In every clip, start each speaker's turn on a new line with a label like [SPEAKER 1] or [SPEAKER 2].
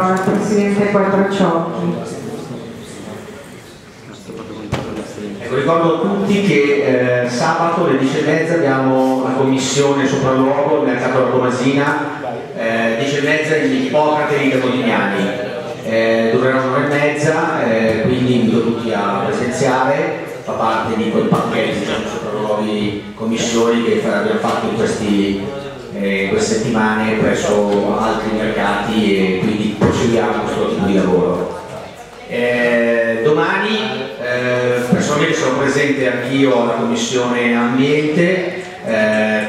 [SPEAKER 1] al Presidente Quattrociocchi.
[SPEAKER 2] Ecco, ricordo a tutti che eh, sabato alle 10.30 abbiamo la commissione sopralluogo del mercato della Tomasina, eh, 10.30 in Ippocrate e i Modignani. Eh, durerà un'ora e mezza, eh, quindi invito tutti a presenziare, fa parte di quel pacchetto diciamo, sopralluoghi commissioni che abbiamo fatto in questi, eh, queste settimane presso altri mercati e quindi proseguiamo questo tipo di lavoro. Eh, domani eh, personalmente sono presente anch'io alla Commissione Ambiente, eh,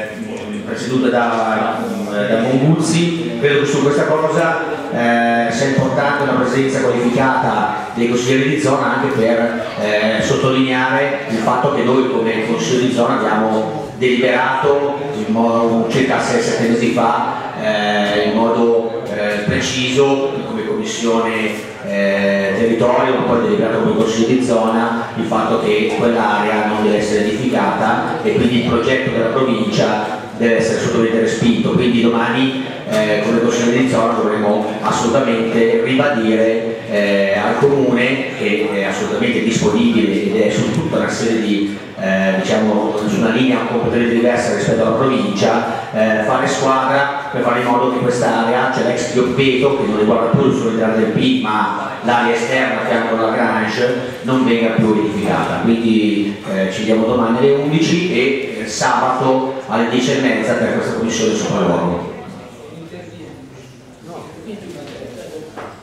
[SPEAKER 2] presieduta da, da Monguzzi, credo che su questa cosa eh, sia importante una presenza qualificata dei consiglieri di zona anche per eh, sottolineare il fatto che noi come Consiglio di zona abbiamo deliberato in modo, circa 6-7 mesi fa eh, in modo preciso come Commissione eh, territorio, ma poi deliberato come consiglio di zona, il fatto che quell'area non deve essere edificata e quindi il progetto della provincia deve essere assolutamente respinto, quindi domani eh, come consiglio di zona dovremo assolutamente ribadire eh, al comune che è assolutamente disponibile ed è su tutta una serie di eh, diciamo su una linea completamente diversa rispetto alla provincia, eh, fare squadra per fare in modo che quest'area, cioè l'ex Pioppeto, che non riguarda più il interno del P, ma l'area esterna a fianco alla Grange, non venga più edificata. Quindi eh, ci diamo domani alle 11 e eh, sabato alle 10.30 per questa commissione sopralluogo.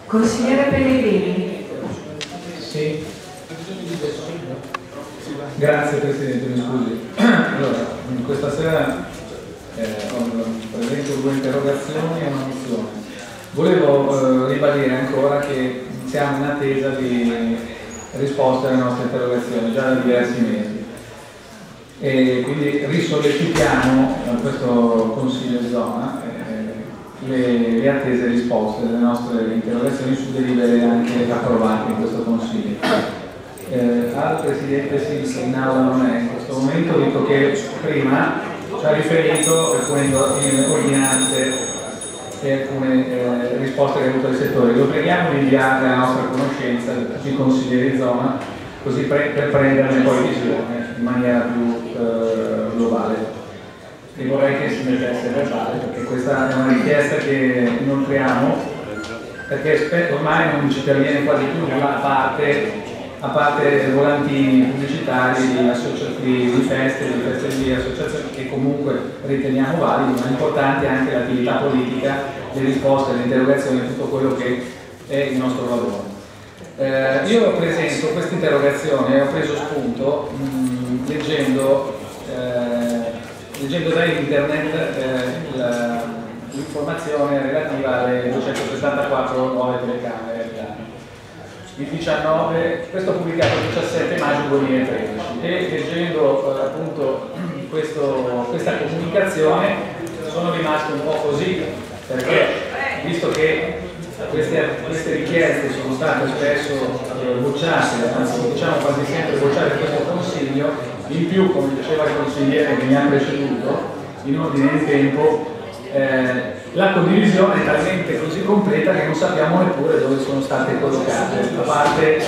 [SPEAKER 1] Consigliere Pellegrini.
[SPEAKER 3] Sì. Grazie Presidente, mi scusi. Allora, questa sera eh, presento due interrogazioni e una mozione. Volevo eh, ribadire ancora che siamo in attesa di risposte alle nostre interrogazioni già da diversi mesi e quindi risollecitiamo a questo Consiglio di zona eh, le, le, attese risposte delle nostre interrogazioni su delibere anche approvate in questo Consiglio eh, al Presidente Silsa in aula non è in questo momento, dico che prima ci ha riferito alcune ordinanze e alcune eh, risposte che ha avuto il settore. Lo preghiamo di inviare la nostra conoscenza, tutti i consiglieri di zona, così pre per prenderne poi visione in maniera più eh, globale. E vorrei che si mettesse verbale, perché questa è una richiesta che inoltriamo, perché ormai non ci perviene quasi più nulla a parte a parte volantini pubblicitari di, di feste, di feste di associazioni che comunque riteniamo validi, ma importante anche l'attività politica, le risposte, le interrogazioni, tutto quello che è il nostro lavoro. Eh, io presento questa interrogazione ho preso spunto mh, leggendo, eh, leggendo da internet eh, l'informazione relativa alle 274 nuove telecamere il 19, questo pubblicato il 17 maggio 2013 e leggendo eh, appunto questo, questa comunicazione sono rimasto un po' così perché visto che queste, queste richieste sono state spesso eh, bocciate, anzi diciamo quasi sempre bocciate questo consiglio, in più come diceva il consigliere che mi ha preceduto, in ordine di tempo eh, la condivisione è talmente così completa che non sappiamo neppure dove sono state collocate, a parte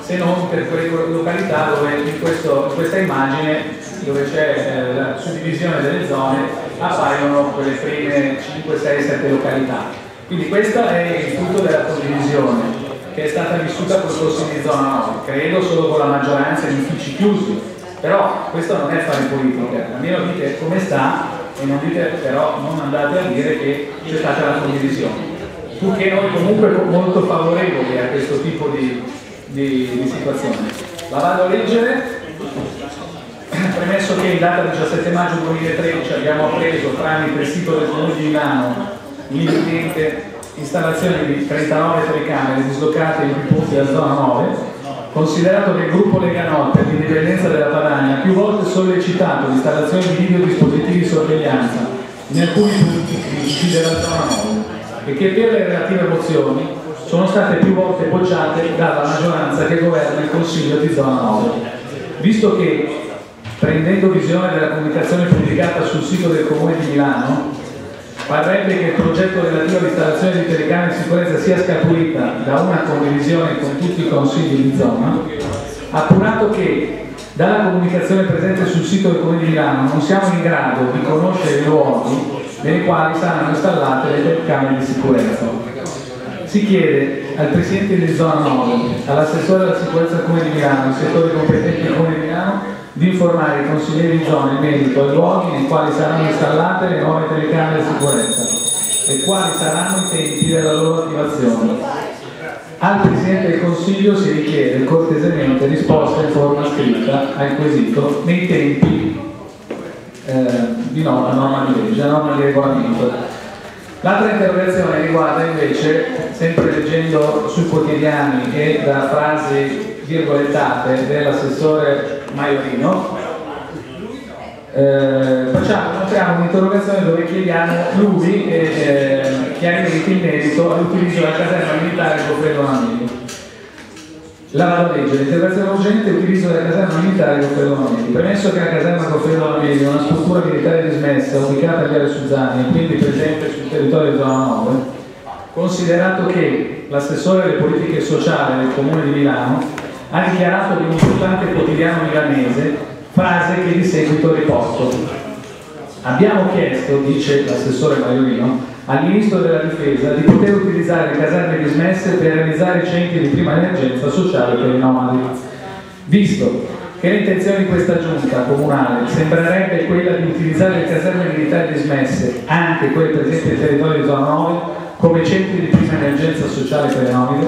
[SPEAKER 3] se non per quelle località dove in, questo, in questa immagine dove c'è eh, la suddivisione delle zone appaiono quelle prime 5, 6, 7 località. Quindi questo è il frutto della condivisione che è stata vissuta col Consiglio di zona 9, credo solo con la maggioranza in uffici chiusi, però questo non è fare politica, almeno dite come sta e non dite però non andate a dire che c'è stata la condivisione. Purché noi comunque molto favorevoli a questo tipo di, di, di situazione. La vado a leggere. Premesso che in data 17 maggio 2013 abbiamo appreso tramite il sito del Comune di Milano l'imminente installazione di 39 telecamere dislocate in più punti della zona 9 Considerato che il gruppo Lega Nord per l'indipendenza della Padania ha più volte sollecitato l'installazione di videodispositivi di sorveglianza in alcuni punti della zona 9 e che per le relative mozioni sono state più volte bocciate dalla maggioranza che governa il Consiglio di zona 9. Visto che, prendendo visione della comunicazione pubblicata sul sito del Comune di Milano, parrebbe che il progetto relativo all'installazione di telecamere di sicurezza sia scaturita da una condivisione con tutti i consigli di zona, appurato che dalla comunicazione presente sul sito del Comune di Milano non siamo in grado di conoscere i luoghi nei quali saranno installate le telecamere di sicurezza. Si chiede al Presidente di zona 9, all'assessore della sicurezza del Comune di Milano, ai settori competenti del Comune di Milano, di informare i consiglieri di zona in merito ai luoghi nei quali saranno installate le nuove telecamere di sicurezza e quali saranno i tempi della loro attivazione. Al Presidente del Consiglio si richiede cortesemente risposta in forma scritta al quesito nei tempi eh, di norma, norma di legge, norma di regolamento. L'altra interrogazione riguarda invece, sempre leggendo sui quotidiani e da frasi virgolettate dell'assessore Maiorino, eh, facciamo, facciamo un'interrogazione dove chiediamo lui e eh, chiarimenti in merito all'utilizzo della caserma militare Goffredo Mameli. La vado a leggere, interrogazione urgente utilizzo della caserma militare Goffredo Mameli. Premesso che la caserma Goffredo Mameli è una struttura militare dismessa ubicata a Viale Suzzani e quindi presente sul territorio di zona 9, considerato che l'assessore alle politiche sociali del Comune di Milano ha dichiarato di un importante quotidiano milanese frase che di seguito riporto. Abbiamo chiesto, dice l'assessore Maiorino, al Ministro della Difesa di poter utilizzare le caserme dismesse per realizzare centri di prima emergenza sociale per i nomadi. Visto che l'intenzione di questa giunta comunale sembrerebbe quella di utilizzare le caserme militari dismesse, anche quelle presenti nel territorio di zona 9, come centri di prima emergenza sociale per i nomadi,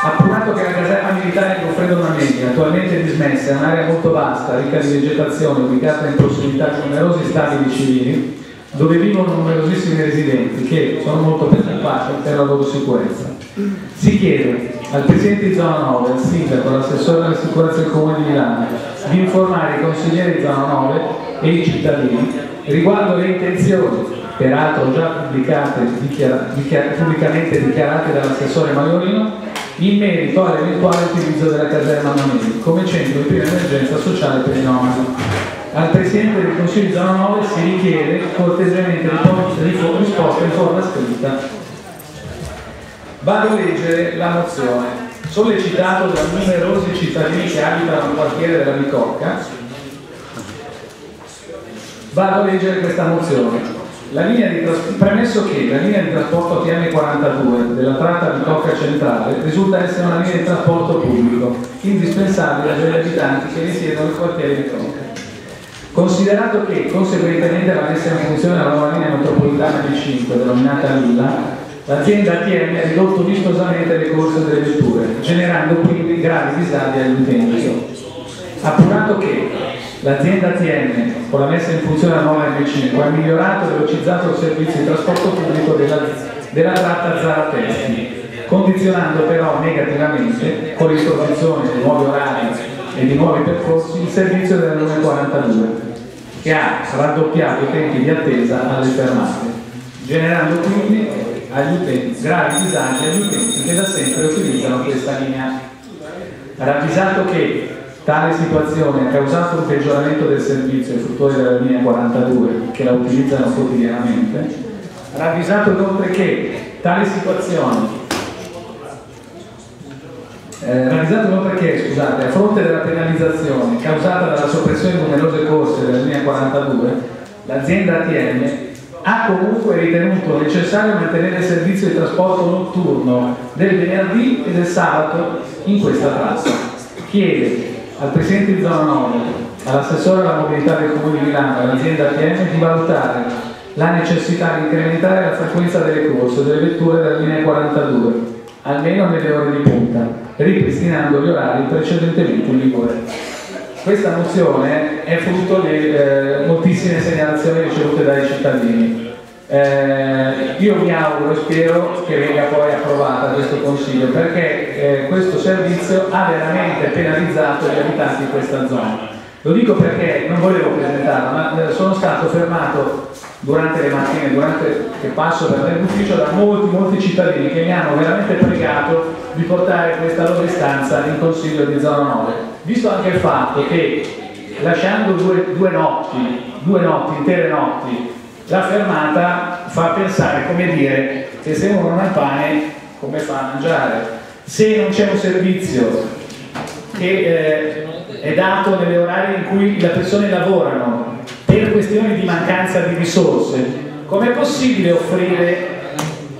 [SPEAKER 3] Appurato che la caserma militare di Goffredo Mameli, attualmente dismessa, è un'area molto vasta, ricca di vegetazione, ubicata in prossimità di numerosi stabili civili, dove vivono numerosissimi residenti che sono molto preoccupati per la loro sicurezza. Si chiede al Presidente di Zona 9, al Sindaco, all'assessore della sicurezza del Comune di Milano, di informare i consiglieri di Zona 9 e i cittadini riguardo le intenzioni, peraltro già pubblicate, dichiara, dichiara, pubblicamente dichiarate dall'assessore Maiorino, in merito all'eventuale utilizzo della caserma Mameli come centro di prima emergenza sociale per i nomadi. Al Presidente del Consiglio di Zona 9 si richiede cortesemente risposta in forma scritta. Vado a leggere la mozione. Sollecitato da numerosi cittadini che abitano al quartiere della Bicocca, vado a leggere questa mozione. premesso che la linea di trasporto TM42 della tratta di Cocca Centrale risulta essere una linea di trasporto pubblico, indispensabile agli abitanti che risiedono nel quartiere di Cocca. Considerato che, conseguentemente alla messa in funzione della nuova linea metropolitana di 5, denominata Lilla, l'azienda ATM ha ridotto vistosamente le corse delle vetture, generando quindi gravi disagi agli utenti. Appurato che L'azienda ATM, con la messa in funzione della nuova M5, ha migliorato e velocizzato il servizio di trasporto pubblico della, della tratta Zara Testi, condizionando però negativamente, con l'introduzione di nuovi orari e di nuovi percorsi, il servizio della 942, che ha raddoppiato i tempi di attesa alle fermate, generando quindi utenti, gravi disagi agli utenti che da sempre utilizzano questa linea. Ravvisato che Tale situazione ha causato un peggioramento del servizio ai fruttori della linea 42 che la utilizzano quotidianamente. Ravvisato inoltre che tale situazione eh, ravvisato inoltre che, scusate, a fronte della penalizzazione causata dalla soppressione di numerose corse della linea 42, l'azienda ATM ha comunque ritenuto necessario mantenere il servizio di trasporto notturno del venerdì e del sabato in questa traccia. Chiede al Presidente di Zona 9, all'assessore alla mobilità del Comune di Milano e all'azienda ATM di valutare la necessità di incrementare la frequenza delle corse delle vetture della linea 42, almeno nelle ore di punta, ripristinando gli orari precedentemente in vigore. Questa mozione è frutto di eh, moltissime segnalazioni ricevute dai cittadini eh, io mi auguro e spero che venga poi approvata questo Consiglio perché eh, questo servizio ha veramente penalizzato gli abitanti di questa zona. Lo dico perché non volevo presentarlo, ma eh, sono stato fermato durante le mattine, durante che passo per andare da molti, molti cittadini che mi hanno veramente pregato di portare questa loro istanza in Consiglio di zona 9. Visto anche il fatto che lasciando due, due notti, due notti, intere notti, la fermata fa pensare, come dire, che se uno non ha pane, come fa a mangiare? Se non c'è un servizio che eh, è dato nelle orari in cui le persone lavorano per questioni di mancanza di risorse, com'è possibile offrire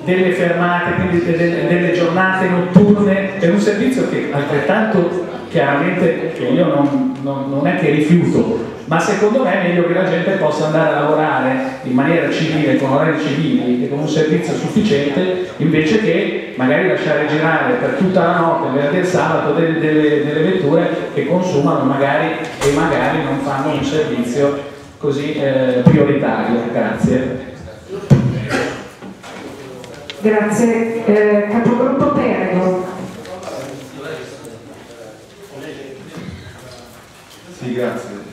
[SPEAKER 3] delle fermate, quindi delle, delle, giornate notturne per un servizio che altrettanto chiaramente che io non, non, non, è che rifiuto, ma secondo me è meglio che la gente possa andare a lavorare in maniera civile, con orari civili e con un servizio sufficiente, invece che magari lasciare girare per tutta la notte, venerdì e sabato, delle, delle, delle vetture che consumano magari, e magari non fanno un servizio così eh, prioritario. Grazie.
[SPEAKER 1] Grazie. Eh, capogruppo Perego.
[SPEAKER 4] Sì, grazie.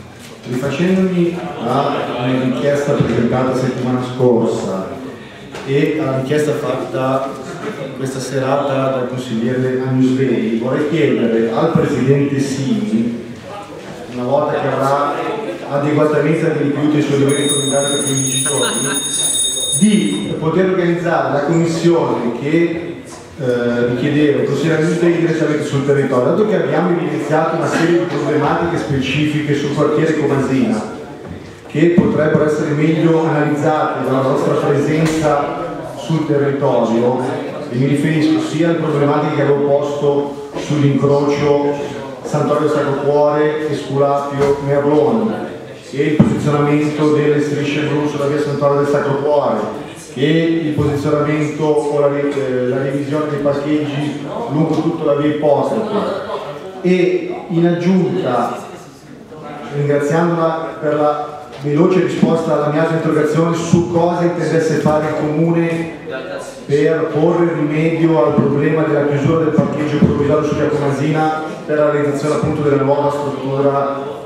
[SPEAKER 4] Rifacendomi a una richiesta presentata la settimana scorsa e alla richiesta fatta questa serata dal consigliere Anusvei, vorrei chiedere al Presidente Sini, una volta che avrà adeguatamente adempiuto i suoi doveri comunitari per 15 giorni, di poter organizzare la commissione che eh, richiedeva Consiglio amministrativo direttamente sul territorio, dato che abbiamo evidenziato una serie di problematiche specifiche sul quartiere Comasina che potrebbero essere meglio analizzate dalla nostra presenza sul territorio e mi riferisco sia alle problematiche che avevo posto sull'incrocio Santorio Sacro Cuore e Sculapio Merlone e il posizionamento delle strisce blu sulla via Sant'Ora del Sacro Cuore e il posizionamento o la, eh, la revisione dei parcheggi lungo tutta la via Ippocrate. E in aggiunta ringraziandola per la veloce risposta alla mia interrogazione su cosa intendesse fare il Comune per porre rimedio al problema della chiusura del parcheggio provvisorio su Via Comasina per la realizzazione appunto della nuova struttura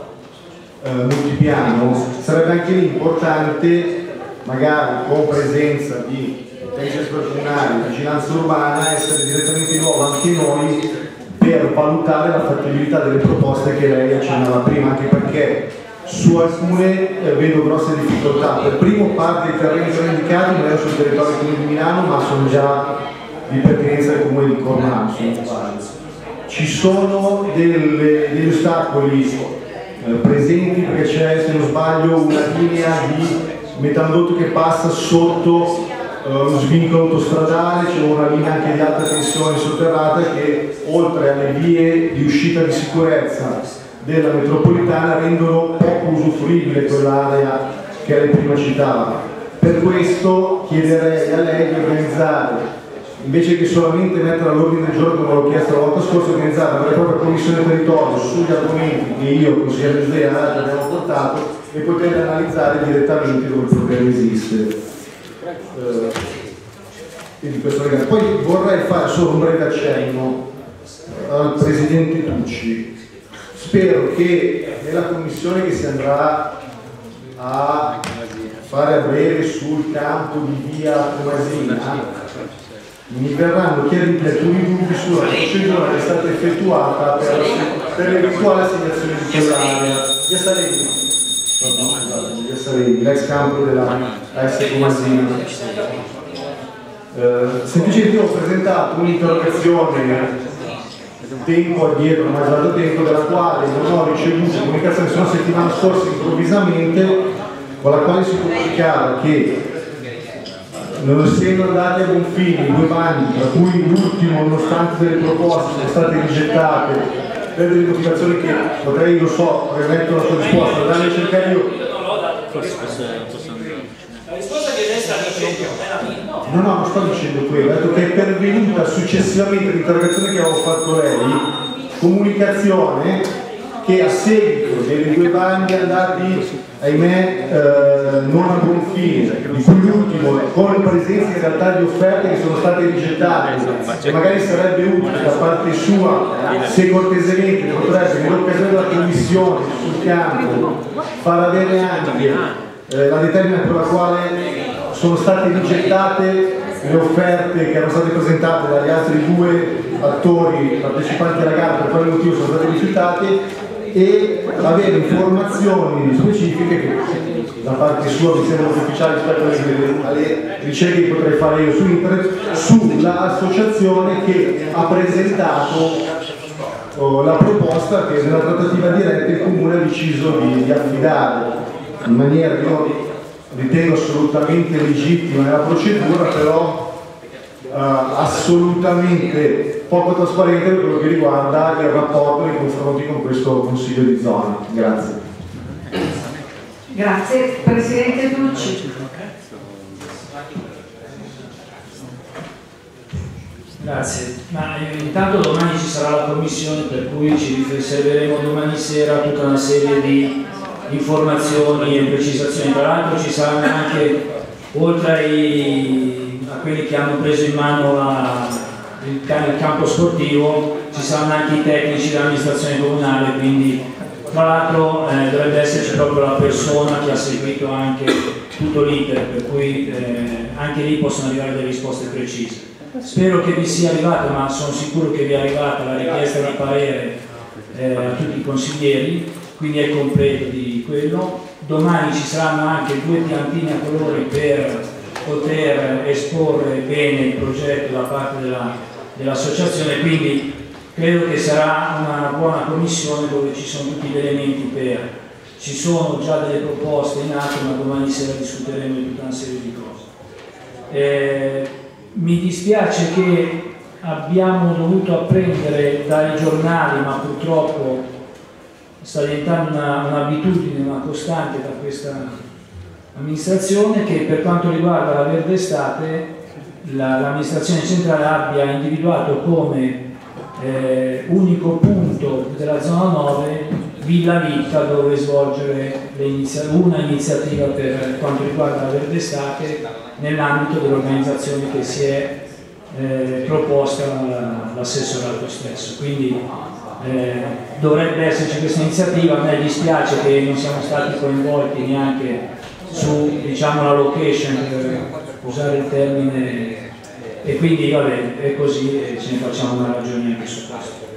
[SPEAKER 4] eh, multipiano, sarebbe anche lì importante, magari con presenza di intelligenza comunali, vigilanza urbana, essere direttamente in nuovo anche noi per valutare la fattibilità delle proposte che lei accennava prima, anche perché su alcune eh, vedo grosse difficoltà. Per primo parte dei terreni sono indicati non erano sul territorio di Milano, ma sono già di pertinenza del Comune di Cornano, Ci sono delle, degli ostacoli eh, presenti perché c'è se non sbaglio una linea di metanodotto che passa sotto eh, lo svincolo autostradale, c'è una linea anche di alta tensione sotterrata che oltre alle vie di uscita di sicurezza della metropolitana rendono poco usufruibile quell'area che lei prima citava. Per questo chiederei a lei di organizzare invece che solamente mettere all'ordine del giorno come l'ho chiesto la volta scorsa, organizzare una vera propria commissione territorio sugli argomenti che io, consigliere Svea, abbiamo portato e poter analizzare direttamente dove il problema esiste. Eh, Poi vorrei fare solo un breve accenno al Presidente Tucci. Spero che nella commissione che si andrà a fare a breve sul campo di via Tomasina mi verranno chiariti alcuni dubbi sulla procedura che è stata effettuata per, per l'eventuale assegnazione di quell'area. Via Salegni, via Salegni, l'ex campo della AS Comasina. Eh, semplicemente ho presentato un'interrogazione tempo addietro, non è dato tempo, della quale non ho ricevuto comunicazione solo la settimana scorsa improvvisamente, con la quale si comunicava che non essendo andati a buon fine i due bandi, tra cui l'ultimo, nonostante delle proposte, sono state rigettate. Per delle motivazioni che potrei, lo so, rimetto la sua risposta, andare a cercare io. La risposta che lei sta dicendo No, no, non sto dicendo quello, ho detto che è pervenuta successivamente l'interrogazione che avevo fatto lei, comunicazione che a seguito dei due bandi andati ahimè eh, non a buon fine, di cui l'ultimo con presenza in realtà di offerte che sono state rigettate e magari sarebbe utile da parte sua se cortesemente potrebbe nell'occasione della commissione sul campo far avere anche eh, la determina per la quale sono state rigettate le offerte che erano state presentate dagli altri due attori partecipanti alla gara per quale motivo sono state rifiutate e avere informazioni specifiche che da parte sua mi sembra più ufficiale rispetto alle, alle ricerche che potrei fare io su internet, sull'associazione che ha presentato oh, la proposta che nella trattativa diretta il Comune ha deciso di, di affidare. In maniera che io ritengo assolutamente legittima nella procedura, però Uh, assolutamente poco trasparente per quello che riguarda il rapporto nei confronti con questo Consiglio di zona. Grazie.
[SPEAKER 1] Grazie. Presidente Ducci.
[SPEAKER 5] Grazie, ma eh, intanto domani ci sarà la commissione per cui ci riserveremo domani sera tutta una serie di informazioni e precisazioni. Tra l'altro ci saranno anche, oltre ai, quelli che hanno preso in mano la, il, il campo sportivo, ci saranno anche i tecnici dell'amministrazione comunale, quindi tra l'altro eh, dovrebbe esserci proprio la persona che ha seguito anche tutto l'iter, per cui eh, anche lì possono arrivare delle risposte precise. Spero che vi sia arrivata, ma sono sicuro che vi è arrivata la richiesta di parere eh, a tutti i consiglieri, quindi è completo di quello. Domani ci saranno anche due piantine a colori per poter esporre bene il progetto da parte dell'associazione, dell quindi credo che sarà una buona commissione dove ci sono tutti gli elementi per. Ci sono già delle proposte in atto ma domani sera discuteremo di tutta una serie di cose. Eh, mi dispiace che abbiamo dovuto apprendere dai giornali ma purtroppo sta diventando un'abitudine, una, una costante da questa amministrazione che per quanto riguarda la verde estate l'amministrazione centrale abbia individuato come eh, unico punto della zona 9 Villa Vitta dove svolgere inizia una iniziativa per quanto riguarda la verde estate nell'ambito dell'organizzazione che si è eh, proposta l'assessorato stesso. Quindi eh, dovrebbe esserci questa iniziativa, a me dispiace che non siamo stati coinvolti neanche su diciamo, la location, per usare il termine e quindi vabbè è così e ce ne facciamo una ragione anche su questo.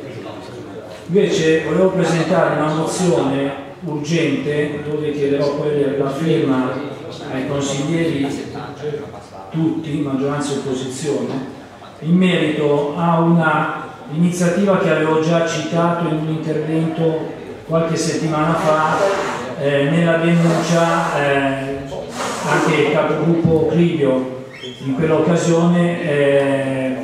[SPEAKER 5] Invece volevo presentare una mozione urgente dove chiederò poi la firma ai consiglieri tutti, maggioranza e opposizione, in merito a una iniziativa che avevo già citato in un intervento qualche settimana fa eh, nella denuncia eh, anche il capogruppo Clivio in quell'occasione eh,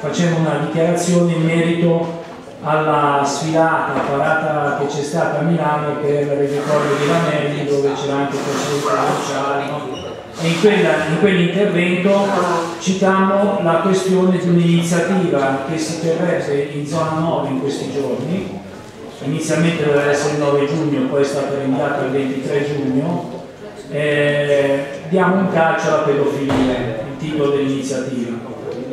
[SPEAKER 5] faceva una dichiarazione in merito alla sfilata, parata che c'è stata a Milano per il ricordo di Ramelli dove c'era anche il Presidente Luciano e in, quell'intervento citammo la questione di un'iniziativa che si terrebbe in zona 9 in questi giorni inizialmente doveva essere il 9 giugno poi è stata rinviata al 23 giugno eh, diamo un calcio alla pedofilia titolo dell'iniziativa.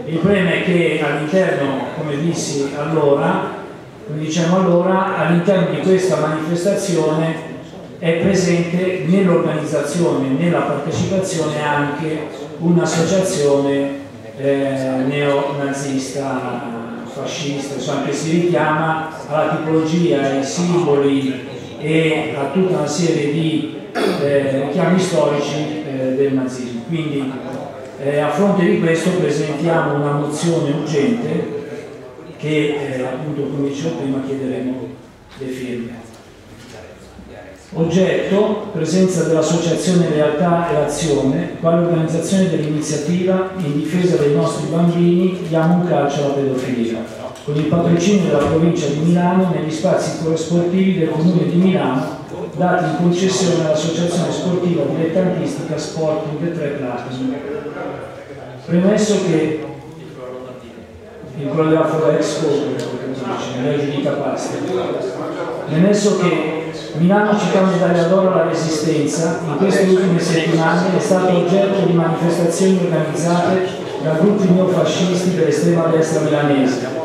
[SPEAKER 5] Il problema è che all'interno, come dissi allora, come diciamo allora, all'interno di questa manifestazione è presente nell'organizzazione, nella partecipazione anche un'associazione eh, neonazista fascista, insomma, che si richiama alla tipologia, ai simboli e a tutta una serie di eh, richiami storici eh, del nazismo. Quindi eh, a fronte di questo presentiamo una mozione urgente che eh, appunto come dicevo prima chiederemo le firme. Oggetto, presenza dell'Associazione Realtà e Azione, quale organizzazione dell'iniziativa in difesa dei nostri bambini diamo un calcio alla pedofilia, con il patrocinio della provincia di Milano negli spazi corrisportivi del Comune di Milano dati in concessione all'Associazione Sportiva Dilettantistica Sporting 3 Platinum. Premesso che il coreografo ex legge di Capasta, premesso che Milano Città Unitaria d'Oro alla Resistenza in queste ultime settimane è stato oggetto di manifestazioni organizzate da gruppi neofascisti dell'estrema destra milanese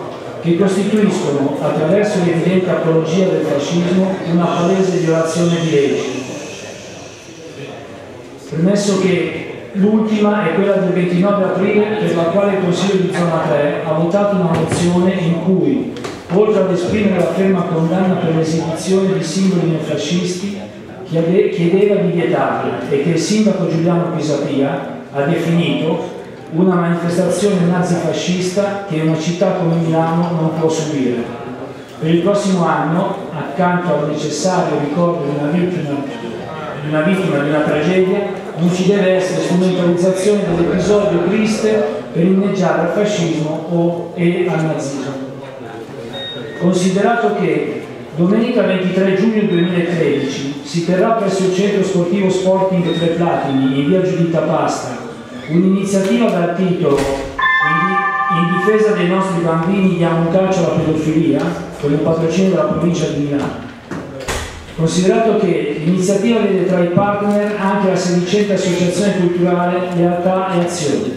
[SPEAKER 5] che costituiscono, attraverso l'evidente apologia del fascismo, una palese violazione di leggi. Premesso che L'ultima è quella del 29 aprile per la quale il Consiglio di zona 3 ha votato una mozione in cui, oltre ad esprimere la ferma condanna per l'esibizione di simboli neofascisti, chiedeva di vietarla e che il sindaco Giuliano Pisapia ha definito una manifestazione nazifascista che una città come Milano non può subire. Per il prossimo anno, accanto al necessario ricordo di una vittima di una, vittima di una tragedia, non ci deve essere strumentalizzazione dell'episodio triste per inneggiare al fascismo o e al nazismo. Considerato che domenica 23 giugno 2013 si terrà presso il centro sportivo Sporting Tre Platini in via Giuditta Pasta un'iniziativa dal titolo in, difesa dei nostri bambini diamo un calcio alla pedofilia con il patrocinio della provincia di Milano. Considerato che l'iniziativa vede tra i partner anche la sedicente associazione culturale Lealtà e Azione,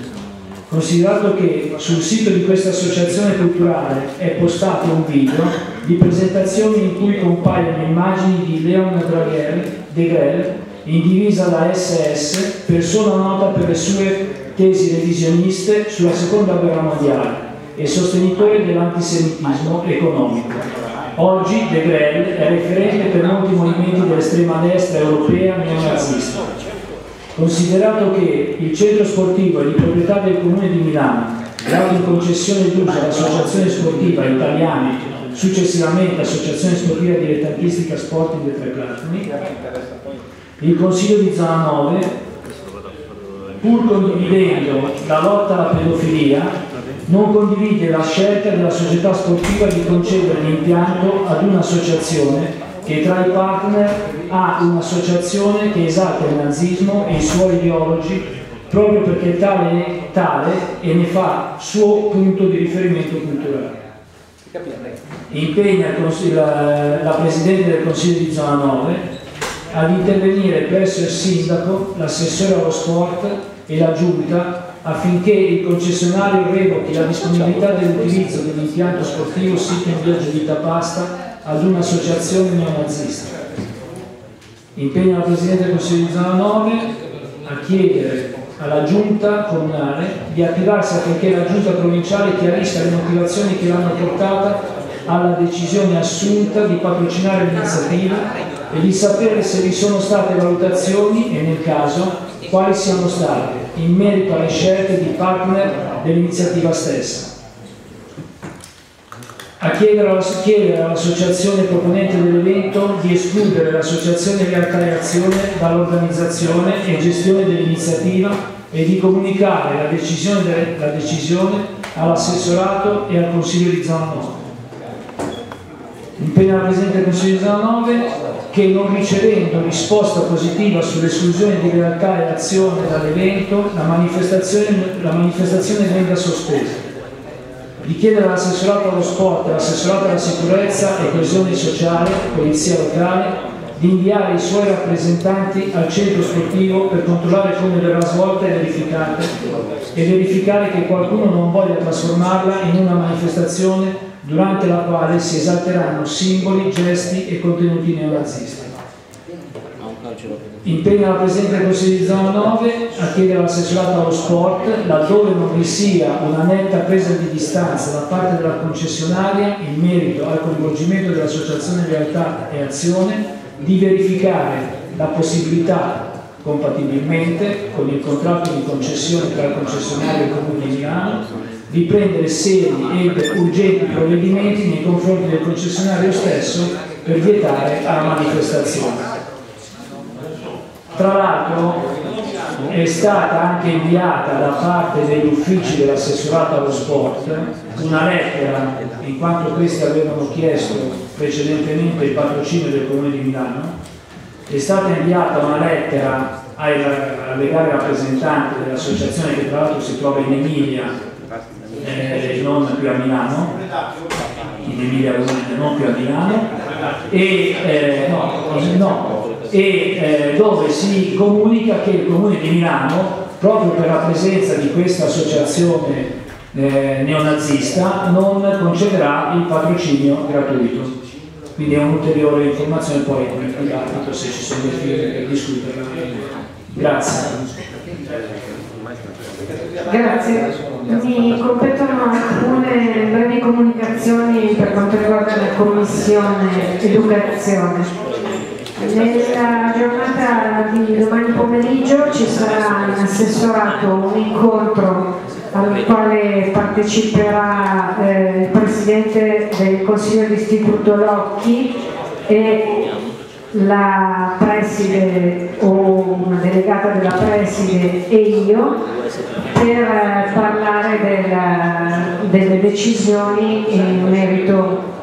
[SPEAKER 5] considerato che sul sito di questa associazione culturale è postato un video di presentazione in cui compaiono immagini di Leon De Grel in divisa da SS, persona nota per le sue tesi revisioniste sulla seconda guerra mondiale e sostenitore dell'antisemitismo economico. Oggi De Grel è referente per molti movimenti dell'estrema destra europea neonazista. Considerato che il centro sportivo è di proprietà del Comune di Milano, dato in concessione d'uso all'Associazione Sportiva Italiana, successivamente Associazione Sportiva Dilettantistica Sporting de Tre Platini, il Consiglio di Zona 9, pur condividendo la lotta alla pedofilia, non condivide la scelta della società sportiva di concedere l'impianto ad un'associazione che tra i partner ha un'associazione che esalta il nazismo e i suoi ideologi proprio perché tale è tale e ne fa suo punto di riferimento culturale. Impegna la, la Presidente del Consiglio di Zona 9 ad intervenire presso il sindaco, l'assessore allo sport e la giunta affinché il concessionario revochi la disponibilità dell'utilizzo dell'impianto sportivo sito in viaggio di Tapasta ad un'associazione neonazista. Impegna la Presidente del Consiglio di Zona 9 a chiedere alla giunta comunale di attivarsi affinché la giunta provinciale chiarisca le motivazioni che l'hanno portata alla decisione assunta di patrocinare l'iniziativa e di sapere se vi sono state valutazioni e nel caso quali siano state in merito alle scelte di partner dell'iniziativa stessa. A chiedere, all'associazione proponente dell'evento di escludere l'associazione Realtà e Azione dall'organizzazione e gestione dell'iniziativa e di comunicare la decisione, la decisione all'assessorato e al Consiglio di Zona 9. Impegna la Presidente del Consiglio di Zona 9 che non ricevendo risposta positiva sull'esclusione di realtà e azione dall'evento, la manifestazione, la manifestazione venga sospesa. Di chiedere all'assessorato allo sport all'assessorato alla sicurezza e coesione sociale, polizia locale, di inviare i suoi rappresentanti al centro sportivo per controllare come verrà svolta e verificata e verificare che qualcuno non voglia trasformarla in una manifestazione durante la quale si esalteranno simboli, gesti e contenuti neonazisti. Impegna la Presidente del Consiglio di Zona 9 a chiedere all'assessorato allo sport, laddove non vi sia una netta presa di distanza da parte della concessionaria in merito al coinvolgimento dell'Associazione Realtà e Azione, di verificare la possibilità compatibilmente con il contratto di concessione tra il concessionario e il Comune di Milano di prendere seri ed urgenti provvedimenti nei confronti del concessionario stesso per vietare la manifestazione. Tra l'altro è stata anche inviata da parte degli uffici dell'assessorato allo sport una lettera, in quanto questi avevano chiesto precedentemente il patrocinio del Comune di Milano, è stata inviata una lettera ai, legali rappresentanti dell'associazione che tra l'altro si trova in Emilia eh, non più a Milano, in Emilia Romagna non più a Milano, e, eh, no, no, e eh, dove si comunica che il Comune di Milano, proprio per la presenza di questa associazione eh, neonazista, non concederà il patrocinio gratuito. Quindi è un'ulteriore informazione poi nel dibattito se ci sono dei figli per discuterla. Grazie.
[SPEAKER 1] Grazie. Mi competono alcune brevi comunicazioni per quanto riguarda la Commissione Educazione. Nella giornata di domani pomeriggio ci sarà in assessorato un incontro al quale parteciperà eh, il Presidente del Consiglio d'Istituto Locchi e la preside o una delegata della preside e io per parlare della, delle decisioni in merito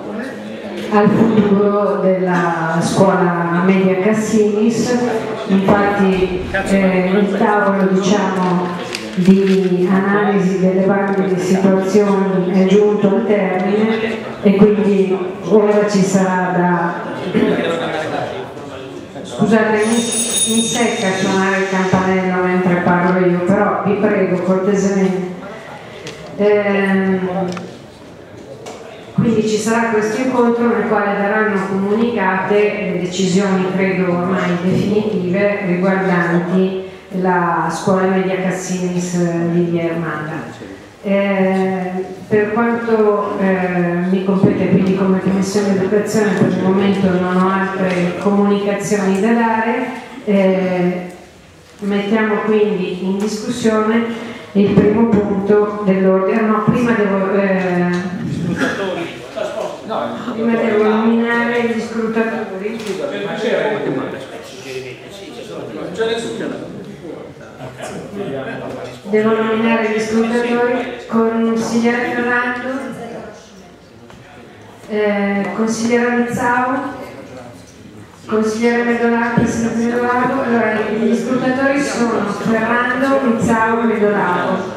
[SPEAKER 1] al futuro della scuola media Cassinis, infatti eh, il tavolo diciamo, di analisi delle varie situazioni è giunto al termine e quindi ora ci sarà da... Scusate, mi, mi secca suonare il campanello mentre parlo io, però vi prego cortesemente. Ehm, quindi ci sarà questo incontro nel quale verranno comunicate le decisioni, credo ormai definitive, riguardanti la scuola media Cassinis di Via Armada. Eh, per quanto eh, mi compete quindi come Commissione Educazione per il momento non ho altre comunicazioni da dare, eh, mettiamo quindi in discussione il primo punto dell'ordine. No, prima devo eh, Prima devo nominare gli scrutatori. Devo nominare gli scrutatori. Consigliere Ferrando, eh, consigliere Rizzao, consigliere Medolato, Medolato. Allora, gli scrutatori sono Ferrando, Rizzao e Medolato.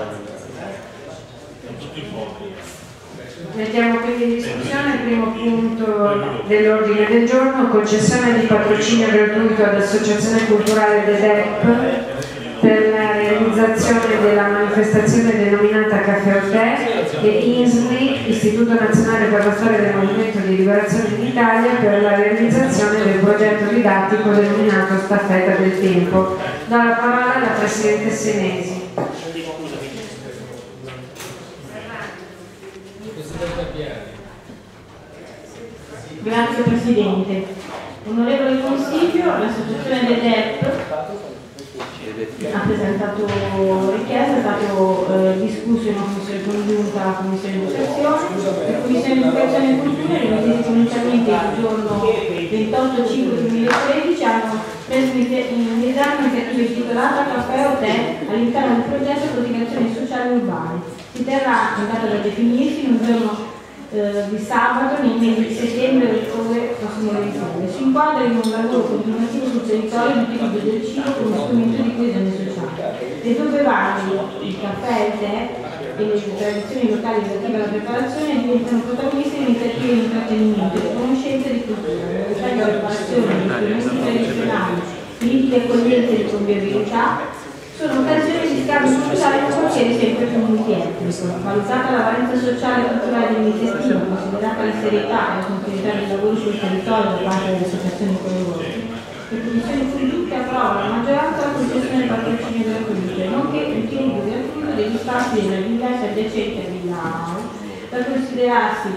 [SPEAKER 1] Mettiamo quindi in discussione il primo punto dell'ordine del giorno, concessione di patrocinio gratuito all'Associazione Culturale DEDEP per la realizzazione della manifestazione denominata Caffè Hotel e INSLI, Istituto Nazionale per la Storia del Movimento di Liberazione d'Italia, per la realizzazione del progetto didattico denominato Staffetta del Tempo. Do la parola alla Presidente Senesi.
[SPEAKER 6] Grazie Presidente. Onorevole Consiglio, l'associazione del DEP ha presentato richiesta, è stato eh, discusso in una commissione congiunta alla Commissione di Educazione. La Commissione di Educazione e Cultura, riunitisi inizialmente il giorno 28-5-2013, hanno preso in esame un'iniziativa intitolata Caffè o Tè all'interno del progetto Protezione Sociale Urbane. Si terrà, in data da definirsi, in un giorno eh, di sabato nei mesi di settembre e ottobre prossimo dicembre. Si inquadra in un lavoro continuativo sul territorio di utilizzo del cibo come strumento di coesione sociale. Le due bevande, il caffè e il tè, e le tradizioni locali relative alla preparazione diventano protagoniste di iniziative di intrattenimento, di conoscenza e di cultura, di preparazione di strumenti tradizionali, di accoglienza e di convivialità sono occasioni di scambio sociale con quartiere sempre più multietnico. Valutata la valenza sociale e culturale dell'iniziativa, considerata la serietà e la continuità del lavoro sul territorio da parte delle associazioni coinvolte, le commissioni congiunte approvano la maggioranza la concessione del patrocinio della Commissione, nonché l'utilizzo gratuito degli spazi della villa adiacente a Villa Au, da considerarsi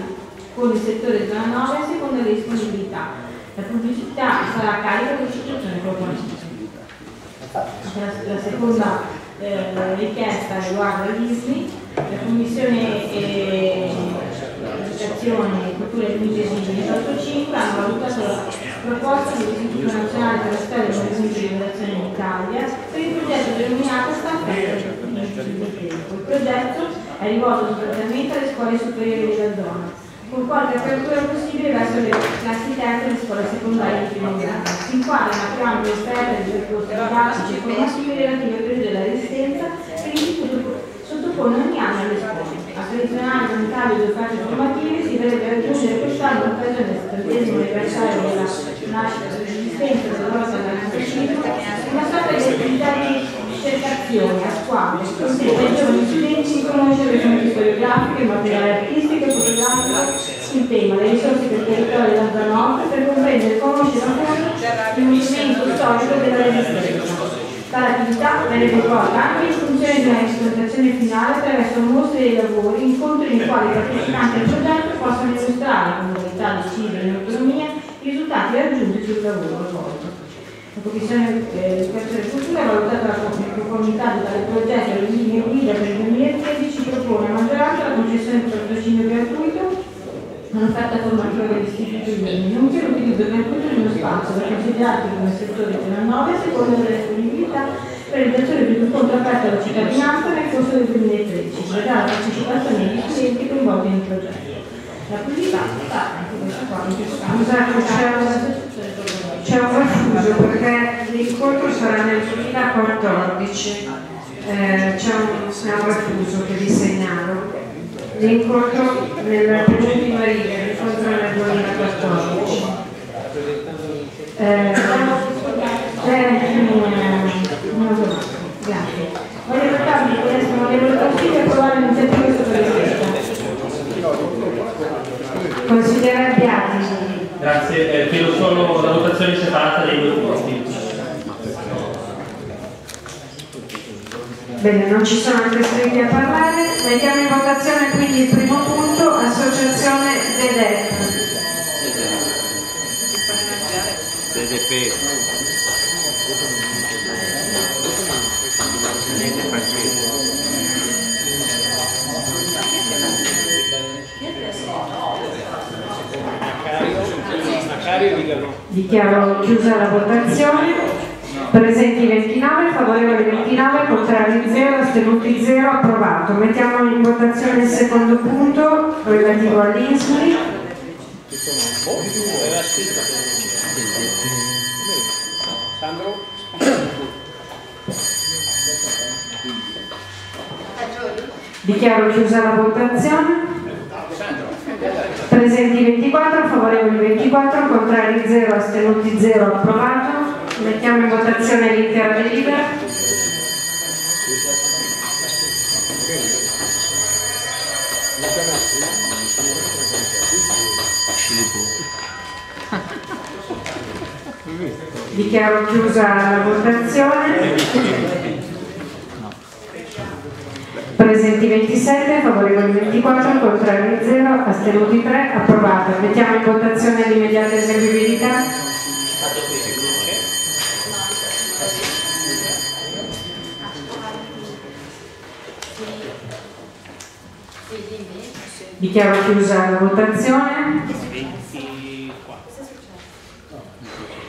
[SPEAKER 6] con il settore zona 9 a seconda delle disponibilità. La pubblicità sarà a carico dell'istituzione proposta. La seconda eh, richiesta riguarda l'ISMI, la Commissione eh, Educazione, Cultura e Turismo 185 hanno valutato la proposta dell'Istituto Nazionale per la Storia del Movimento di Liberazione in Italia per il progetto denominato Staffetta. Il progetto è rivolto soprattutto alle scuole superiori della zona con qualche apertura possibile verso le classi terze di primo grado. Si inquadra una più ampia offerta di percorsi didattici e formativi relativi al periodo della resistenza che l'Istituto sottopone ogni anno alle scuole. A selezionare un taglio di offerte formative si dovrebbe raggiungere quest'anno in occasione del 70 anniversario della nascita dell'esistenza della lotta all'antifascismo una sorta di attività di cercazione a squadre ai giovani studenti di conoscere le fonti storiografiche, materiale artistico e fotografico sul tema, le risorse del territorio della zona nord per comprendere e conoscere a fondo il movimento storico della resistenza. Tale attività venne svolta anche in funzione di una presentazione finale attraverso mostre dei lavori, incontri nei quali i partecipanti al progetto possono illustrare con modalità decise in autonomia i risultati raggiunti sul lavoro Commissione eh, di Educazione e Cultura ha valutato la conformità di tale progetto alle linee guida per il 2013 propone a maggioranza la concessione di patrocinio gratuito un'offerta formativa dell'istituto IENI, nonché l'utilizzo gratuito di uno spazio da considerarsi come settore 19 a seconda della disponibilità per realizzazione di un incontro alla cittadinanza nel corso del 2013, vedrà la partecipazione degli studenti coinvolti nel progetto. La priorità sta anche questa qua in questo caso.
[SPEAKER 1] Scusate, c'è un refuso perché l'incontro sarà nel 2014. Eh, c'è un, un refuso che vi segnalo. L'incontro nella penultima riga, l'incontro nel 2014. Eh, eh. Grazie. Voglio portarvi questo onorevole Consiglio e approvare l'iniziativa sopra Consigliere Abbiati.
[SPEAKER 7] Grazie, eh, chiedo solo la votazione separata dei due punti.
[SPEAKER 1] Bene, non ci sono altri iscritti a parlare. Mettiamo in votazione quindi il primo punto, associazione DEDEP. Dichiaro chiusa la votazione. Presenti 29, favorevoli 29, contrari 0, astenuti 0, approvato. Mettiamo in votazione il secondo punto relativo all'INSMI. Dichiaro chiusa la votazione. Presenti 24, favorevoli 24, contrari 0, astenuti 0, approvato. Mettiamo in votazione l'intera delibera. Dichiaro chiusa la votazione. Presenti 27, favorevoli 24, contrari 0, astenuti 3, approvato. Mettiamo in votazione l'immediata eseguibilità. Dichiaro chiusa la votazione.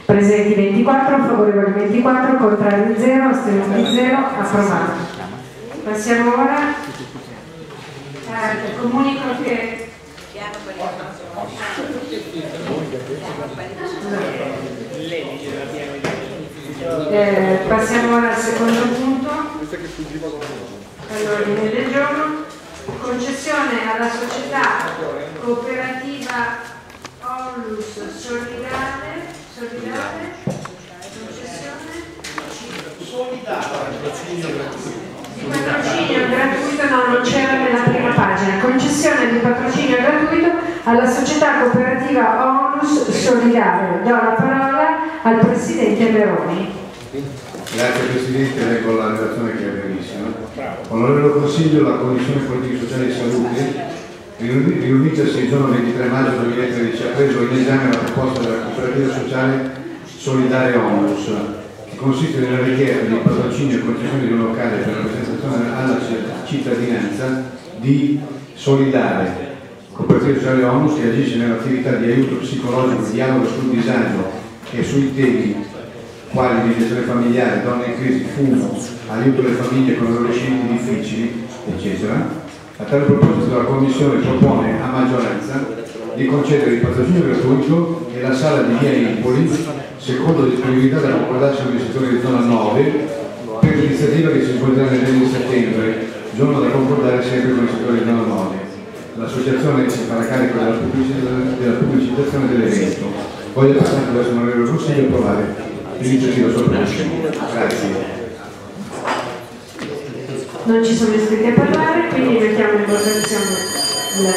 [SPEAKER 1] Presenti 24, favorevoli 24, contrari 0, astenuti 0, approvato. Passiamo ora. Eh, comunico che eh, passiamo ora al secondo punto. All'ordine del giorno concessione alla società cooperativa Onlus Solidale, Solidale concessione patrocinio gratuito, no, non c'era nella prima pagina, concessione di patrocinio gratuito alla società cooperativa Onlus Solidale. Do la parola al Presidente Meroni.
[SPEAKER 8] Grazie Presidente, leggo la relazione che è brevissima. Onorevole Consiglio, la Commissione Politiche Sociali e Salute, riunitasi il giorno 23 maggio 2013, ha preso in esame la proposta della cooperativa sociale Solidare Onlus, che consiste nella richiesta di patrocinio e concessione di un locale per la presentazione alla cittadinanza di Solidare, cooperativa sociale Onlus che agisce nell'attività di aiuto psicologico, dialogo sul disagio e sui temi quali mediazione familiare, donne in crisi, fumo, aiuto alle famiglie con adolescenti difficili, eccetera. A tale proposito la Commissione propone a maggioranza di concedere il patrocinio gratuito e la sala di via Impoli, secondo disponibilità della concordazione amministratore di zona 9, per l'iniziativa che si svolgerà nel mese di settembre, giorno da concordare sempre con il settore di zona 9. L'associazione si farà carico della, pubblicizzazione dell'evento. Voglio passare adesso onorevole Consiglio approvare l'iniziativa sopra Grazie.
[SPEAKER 1] Non ci sono iscritti a parlare, quindi mettiamo in votazione la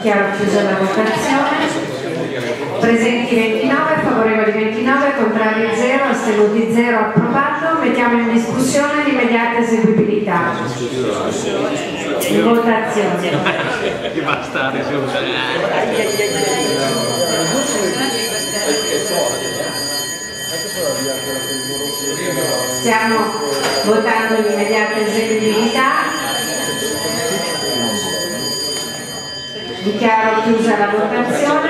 [SPEAKER 1] Dichiaro chiusa la votazione. Presenti 29, favorevoli 29, contrari 0, astenuti 0, approvato. Mettiamo in discussione l'immediata eseguibilità. In votazione. Stiamo votando l'immediata eseguibilità. Dichiaro chiusa la votazione.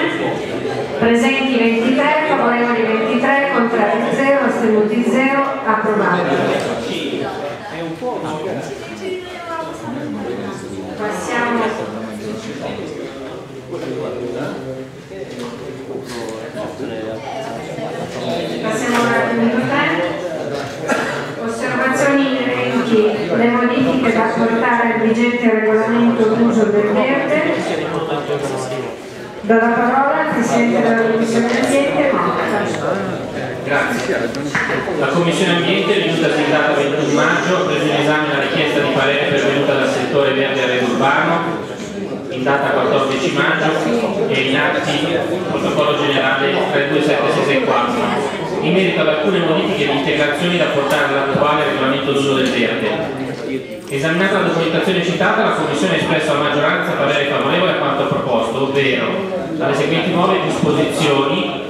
[SPEAKER 1] Presenti 23, favorevoli 23, contrari 0, astenuti 0, approvato. Passiamo Passiamo al punto le modifiche da apportare al vigente regolamento d'uso del verde. Do la parola al Presidente della Commissione Ambiente, Motta.
[SPEAKER 9] Grazie. La Commissione Ambiente, riunita in data 21 maggio, ha preso in esame la richiesta di parere pervenuta dal settore verde e urbano in data 14 maggio e in atti protocollo generale 327664 in merito ad alcune modifiche e integrazioni da portare all'attuale regolamento d'uso del verde. Esaminata la documentazione citata, la Commissione ha espresso a maggioranza parere favorevole a quanto proposto, ovvero alle seguenti nuove disposizioni,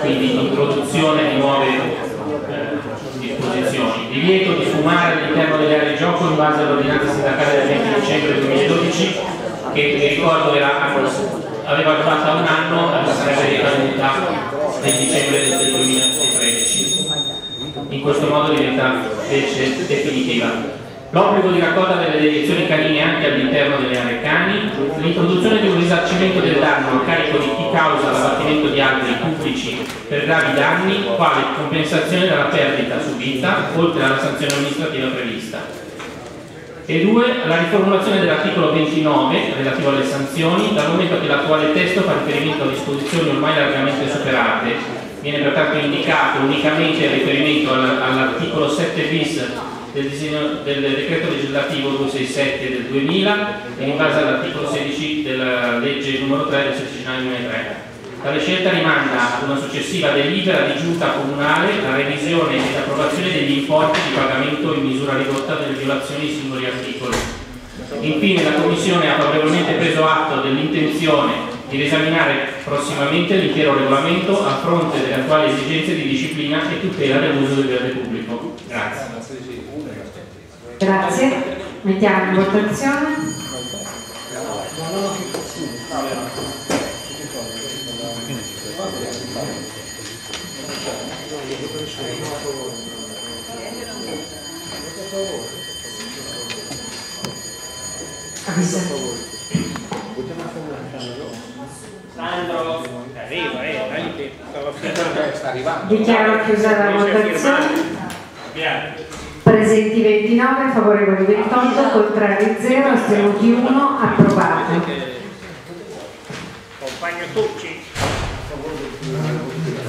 [SPEAKER 9] quindi introduzione di nuove eh, disposizioni, divieto di fumare all'interno delle aree di gioco in base all'ordinanza sindacale del 20 dicembre 2012 che vi ricordo era, aveva durata un anno sarebbe ricaduta nel dicembre del 2013. In questo modo diventa invece definitiva. L'obbligo di raccolta delle deiezioni canine anche all'interno delle aree cani, l'introduzione di un risarcimento del danno a carico di chi causa l'abbattimento di alberi pubblici per gravi danni, quale compensazione della perdita subita, oltre alla sanzione amministrativa prevista. E due, la riformulazione dell'articolo 29 relativo alle sanzioni, dal momento che l'attuale testo fa riferimento a disposizioni ormai largamente superate, viene pertanto indicato unicamente il riferimento all'articolo 7 bis del, disegno, del, decreto legislativo 267 del 2000 e in base all'articolo 16 della legge numero 3 del 16 gennaio 2003. Tale scelta rimanda ad una successiva delibera di giunta comunale la revisione ed approvazione degli importi di pagamento in misura ridotta delle violazioni di singoli articoli. Infine la Commissione ha favorevolmente preso atto dell'intenzione di riesaminare prossimamente l'intero regolamento a fronte delle attuali esigenze di disciplina e tutela dell'uso del verde pubblico. Grazie.
[SPEAKER 1] Mettiamo in votazione.
[SPEAKER 9] Sandro, eh, sta arrivando.
[SPEAKER 1] Dichiaro chiusa la votazione. Presenti 29, favorevoli 28, contrari 0, astenuti 1, approvato.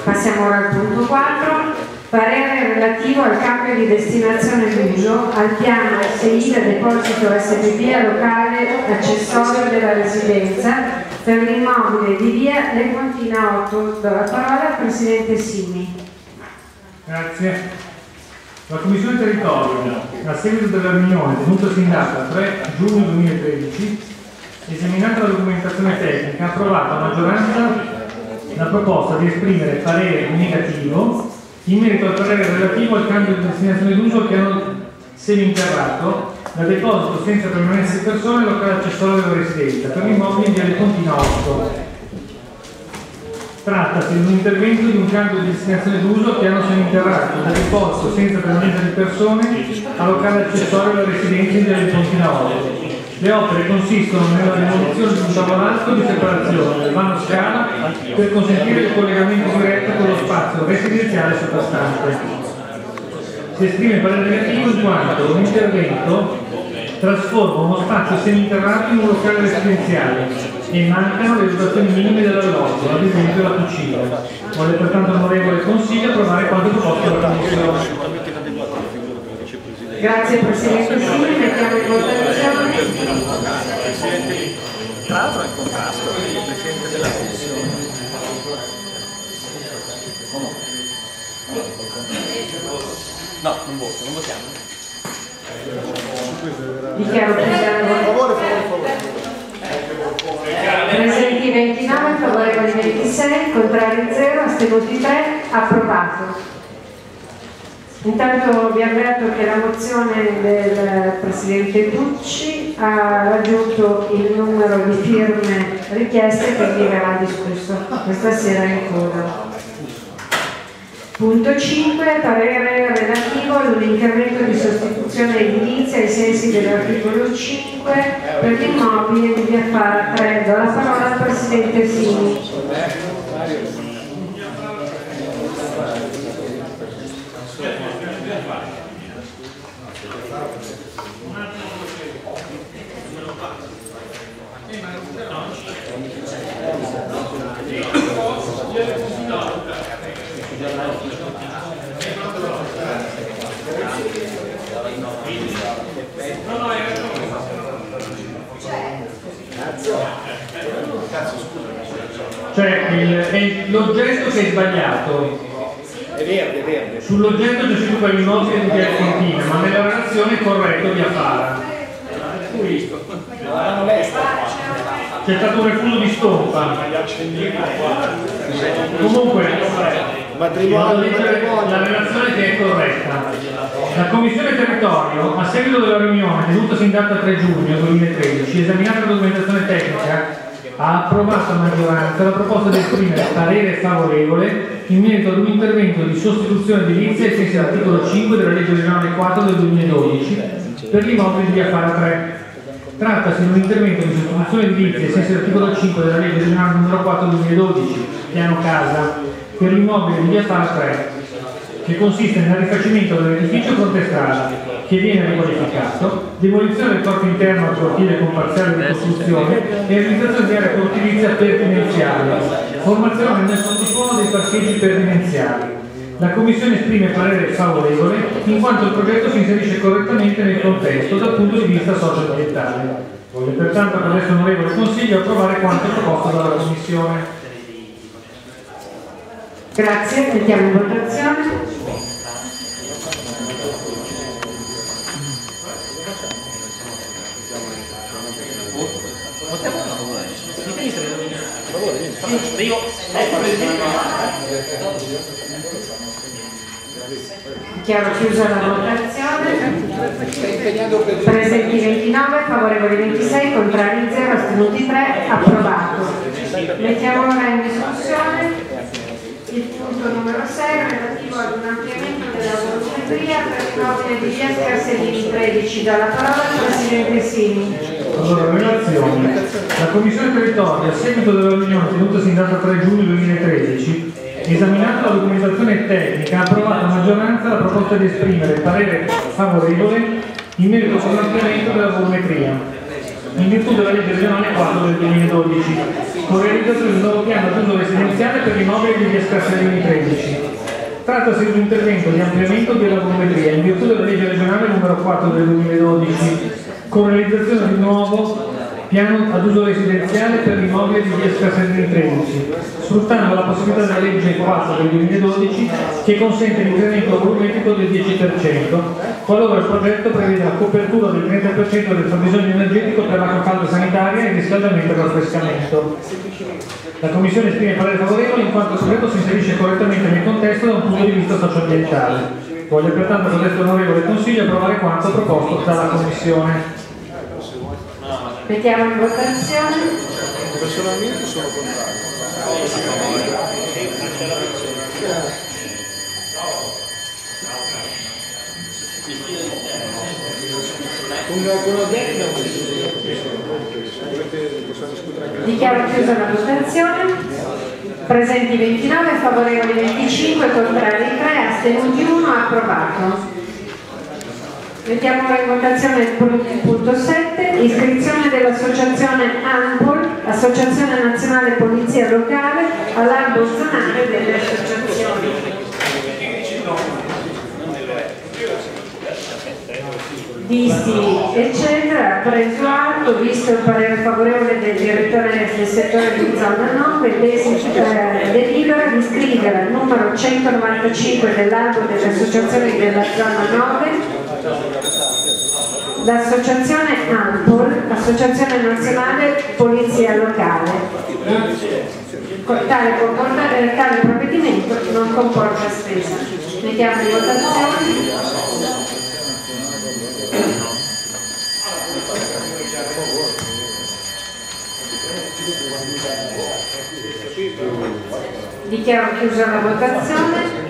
[SPEAKER 1] Passiamo ora al punto 4. Parere relativo al cambio di destinazione d'uso al piano del deposito SPP locale accessorio della residenza per l'immobile di via Lepontina 8. Do la parola al Presidente Simi.
[SPEAKER 10] Grazie. La Commissione Territorio, a seguito della riunione tenutasi in data 3 giugno 2013, esaminata la documentazione tecnica, ha approvato a maggioranza la proposta di esprimere parere negativo in merito al parere relativo al cambio di destinazione d'uso che hanno seminterrato da deposito senza permanenza di persone al locale accessorio della residenza per l'immobile in via Pontina 8. Trattasi di un intervento di un cambio di destinazione d'uso che hanno seminterrato da deposito senza permanenza di persone al locale accessorio della residenza in via Pontina 8. Le opere consistono nella demolizione di un tavolalto di separazione vano scala per consentire il collegamento diretto con lo spazio residenziale sottostante. Si esprime parere negativo in quanto l'intervento trasforma uno spazio seminterrato in un locale residenziale e mancano le dotazioni minime dell'alloggio, ad esempio la cucina. Vuole pertanto l'onorevole Consiglio approvare quanto proposto dalla Commissione.
[SPEAKER 1] Grazie Presidente Simi, mettiamo in votazione.
[SPEAKER 11] Tra l'altro è in contrasto con il Presidente della Commissione. No, non voto, non votiamo.
[SPEAKER 1] Dichiaro chiusa la votazione. Presenti 29, favorevoli 26, contrari 0, astenuti 3, approvato. Intanto vi avverto che la mozione del Presidente Tucci ha raggiunto il numero di firme richieste che verrà discusso questa sera in coda. Punto 5. Parere relativo all'intervento di sostituzione edilizia ai sensi dell'articolo 5 per l'immobile di Via Fara 3. Do la parola al Presidente Sini.
[SPEAKER 10] Cioè è l'oggetto che è sbagliato.
[SPEAKER 11] È verde, è verde.
[SPEAKER 10] Sull'oggetto c'è scritto l'immobile di Fontina, ma nella relazione è corretto Via Fara. C'è stato un refuso di stompa. Comunque, vado a leggere la relazione che è corretta. La Commissione Territorio, a seguito della riunione tenutasi in data 3 giugno 2013, esaminata la documentazione tecnica, ha approvato a maggioranza la proposta di esprimere parere favorevole in merito ad un intervento di sostituzione edilizia ai sensi dell'articolo 5 della legge regionale 4 del 2012 per l'immobile di Via Fara 3. Trattasi di un intervento di sostituzione edilizia ai sensi dell'articolo 5 della legge regionale numero 4 del 2012, piano casa, per l'immobile di Via Fara 3, che consiste nel rifacimento dell'edificio frontestrada che viene riqualificato, demolizione del corpo interno cortile con parziale ricostruzione e realizzazione di area produttivizia pertinenziale, formazione nel sottosuolo dei parcheggi pertinenziali. La Commissione esprime parere favorevole in quanto il progetto si inserisce correttamente nel contesto dal punto di vista socio-ambientale. Voglio pertanto per adesso onorevole Consiglio approvare quanto proposto dalla Commissione.
[SPEAKER 1] Grazie, mettiamo in votazione. Dichiaro chiusa la votazione. Presenti 29, favorevoli 26, contrari 0, astenuti 3, approvato. Mettiamo ora in discussione il punto numero 6 relativo ad un ampliamento della volumetria per l'immobile di via Scarsellini 13. Dalla parola al Presidente Sini.
[SPEAKER 10] Allora, relazione. La Commissione Territorio, a seguito della riunione tenutasi in data 3 giugno 2013, esaminata la documentazione tecnica, ha approvato a maggioranza la proposta di esprimere parere favorevole in merito all'ampliamento della volumetria, in virtù della legge regionale 4 del 2012, con realizzazione di un nuovo piano d'uso residenziale per l'immobile di via Scarsellini 13. Trattasi di un intervento di ampliamento della volumetria in virtù della legge regionale numero 4 del 2012, con realizzazione di un nuovo piano ad uso residenziale per l'immobile di via Scarsellini 13, sfruttando la possibilità della legge 4 del 2012 che consente l'incremento volumetrico del 10%, qualora il progetto prevede la copertura del 30% del fabbisogno energetico per l'acqua calda sanitaria e il riscaldamento e raffrescamento. La Commissione esprime parere favorevole in quanto il progetto si inserisce correttamente nel contesto da un punto di vista socio-ambientale. Voglio pertanto con questo onorevole Consiglio approvare quanto proposto dalla Commissione.
[SPEAKER 1] Mettiamo in votazione.
[SPEAKER 11] Personalmente sono contrario.
[SPEAKER 1] Dichiaro chiusa la votazione. Presenti 29, favorevoli 25, contrari 3, astenuti 1, approvato. Mettiamo ora in votazione il pu- punto 7, iscrizione dell'associazione ANPOL, Associazione Nazionale Polizia Locale, all'albo zonale delle associazioni. Visti eccetera, preso atto, visto il parere favorevole del direttore del settore di zona 9, desi- eh, delibera di scrivere al numero 100 195 dell'albo delle associazioni della zona 9, l'associazione ANPOL, Associazione Nazionale Polizia Locale. Tale, eh, tale provvedimento non comporta spesa. Mettiamo in votazione. Dichiaro chiusa la votazione.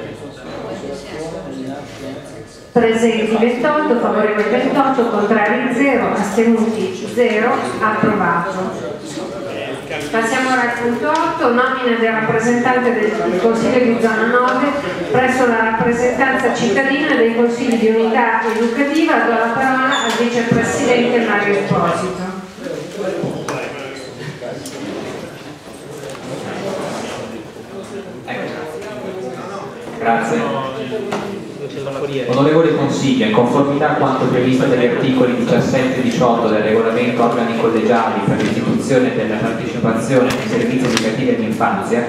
[SPEAKER 1] Presenti 28, favorevoli 28, contrari 0, astenuti 0, approvato. Passiamo ora al punto 8, nomina del rappresentante del Consiglio di zona 9 presso la rappresentanza cittadina dei Consigli di unità educativa. Do la parola al vicepresidente Mario Esposito.
[SPEAKER 12] Grazie. Onorevole Consiglio, in conformità a quanto previsto dagli articoli 17 e 18 del regolamento organi collegiali per l'istituzione della partecipazione ai servizi educativi all'infanzia,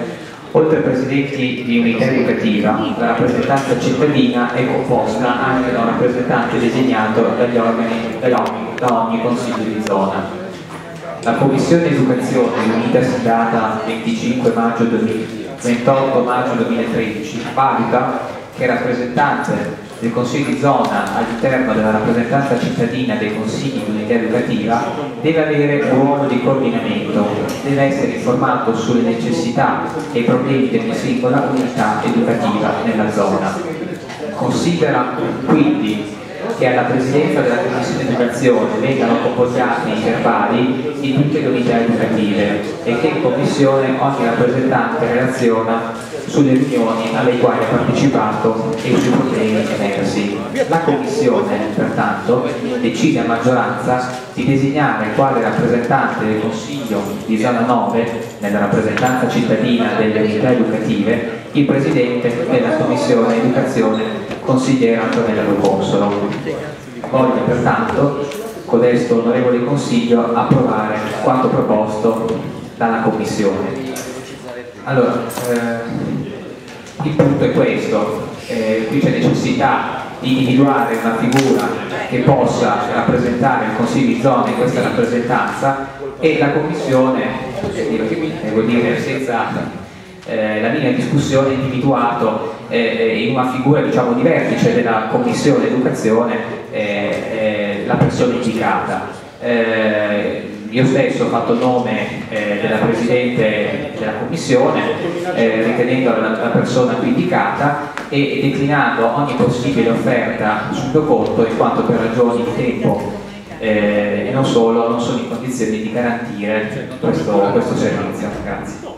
[SPEAKER 12] oltre ai presidenti di unità educativa, la rappresentanza cittadina è composta anche da un rappresentante designato dagli organi, da ogni, da ogni consiglio di zona. La Commissione Educazione, riunitasi data 25 maggio 2000 28 maggio 2013, valuta che rappresentante del Consiglio di zona all'interno della rappresentanza cittadina dei consigli di unità educativa deve avere un ruolo di coordinamento, deve essere informato sulle necessità e i problemi di ogni singola unità educativa nella zona. Considera quindi che alla Presidenza della Commissione Educazione vengano comportati i verbali di tutte le unità educative e che in Commissione ogni rappresentante relaziona sulle riunioni alle quali ha partecipato e sui problemi emersi. La Commissione, pertanto, decide a maggioranza di designare quale rappresentante del Consiglio di zona 9 nella rappresentanza cittadina delle unità educative il Presidente della Commissione Educazione consigliera Antonella Proconsolo. Voglio pertanto, codesto onorevole Consiglio, approvare quanto proposto dalla Commissione. Allora, eh, il punto è questo, eh, qui c'è necessità di individuare una figura che possa rappresentare il Consiglio di zona in questa rappresentanza e la Commissione, devo dire senza eh, la linea discussione individuato eh, in una figura diciamo, di vertice della Commissione Educazione eh, eh la persona indicata. Eh, io stesso ho fatto il nome eh, della Presidente della Commissione, ritenendo la, la, persona più indicata e, declinando ogni possibile offerta sul mio conto in quanto per ragioni di tempo e non solo non sono in condizioni di garantire questo, questo servizio. Grazie.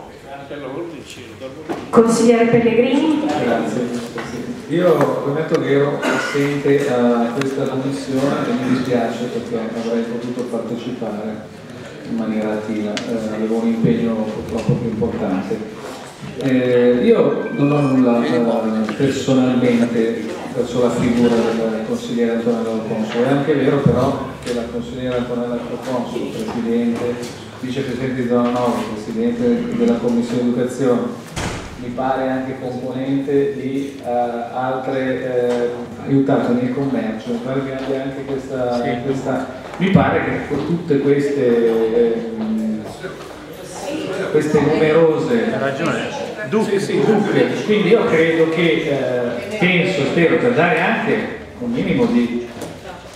[SPEAKER 1] Consigliere Pellegrini.
[SPEAKER 3] Grazie. Io prometto che ero assente a questa commissione e mi dispiace perché avrei potuto partecipare in maniera attiva, eh, avevo un impegno purtroppo più importante. Eh, io non ho nulla eh, personalmente verso la figura del consigliere Antonella Alfonso, è anche vero però che la consigliera Antonella Alfonso, presidente, vicepresidente di zona 9, presidente della commissione educazione, mi pare anche componente di uh, altre eh, aiutate nel commercio, mi pare che abbia anche questa, sì. questa, mi pare che con tutte queste eh, queste numerose
[SPEAKER 11] Ducche.
[SPEAKER 3] Sì, sì, quindi io credo che eh, penso, spero per dare anche un minimo di,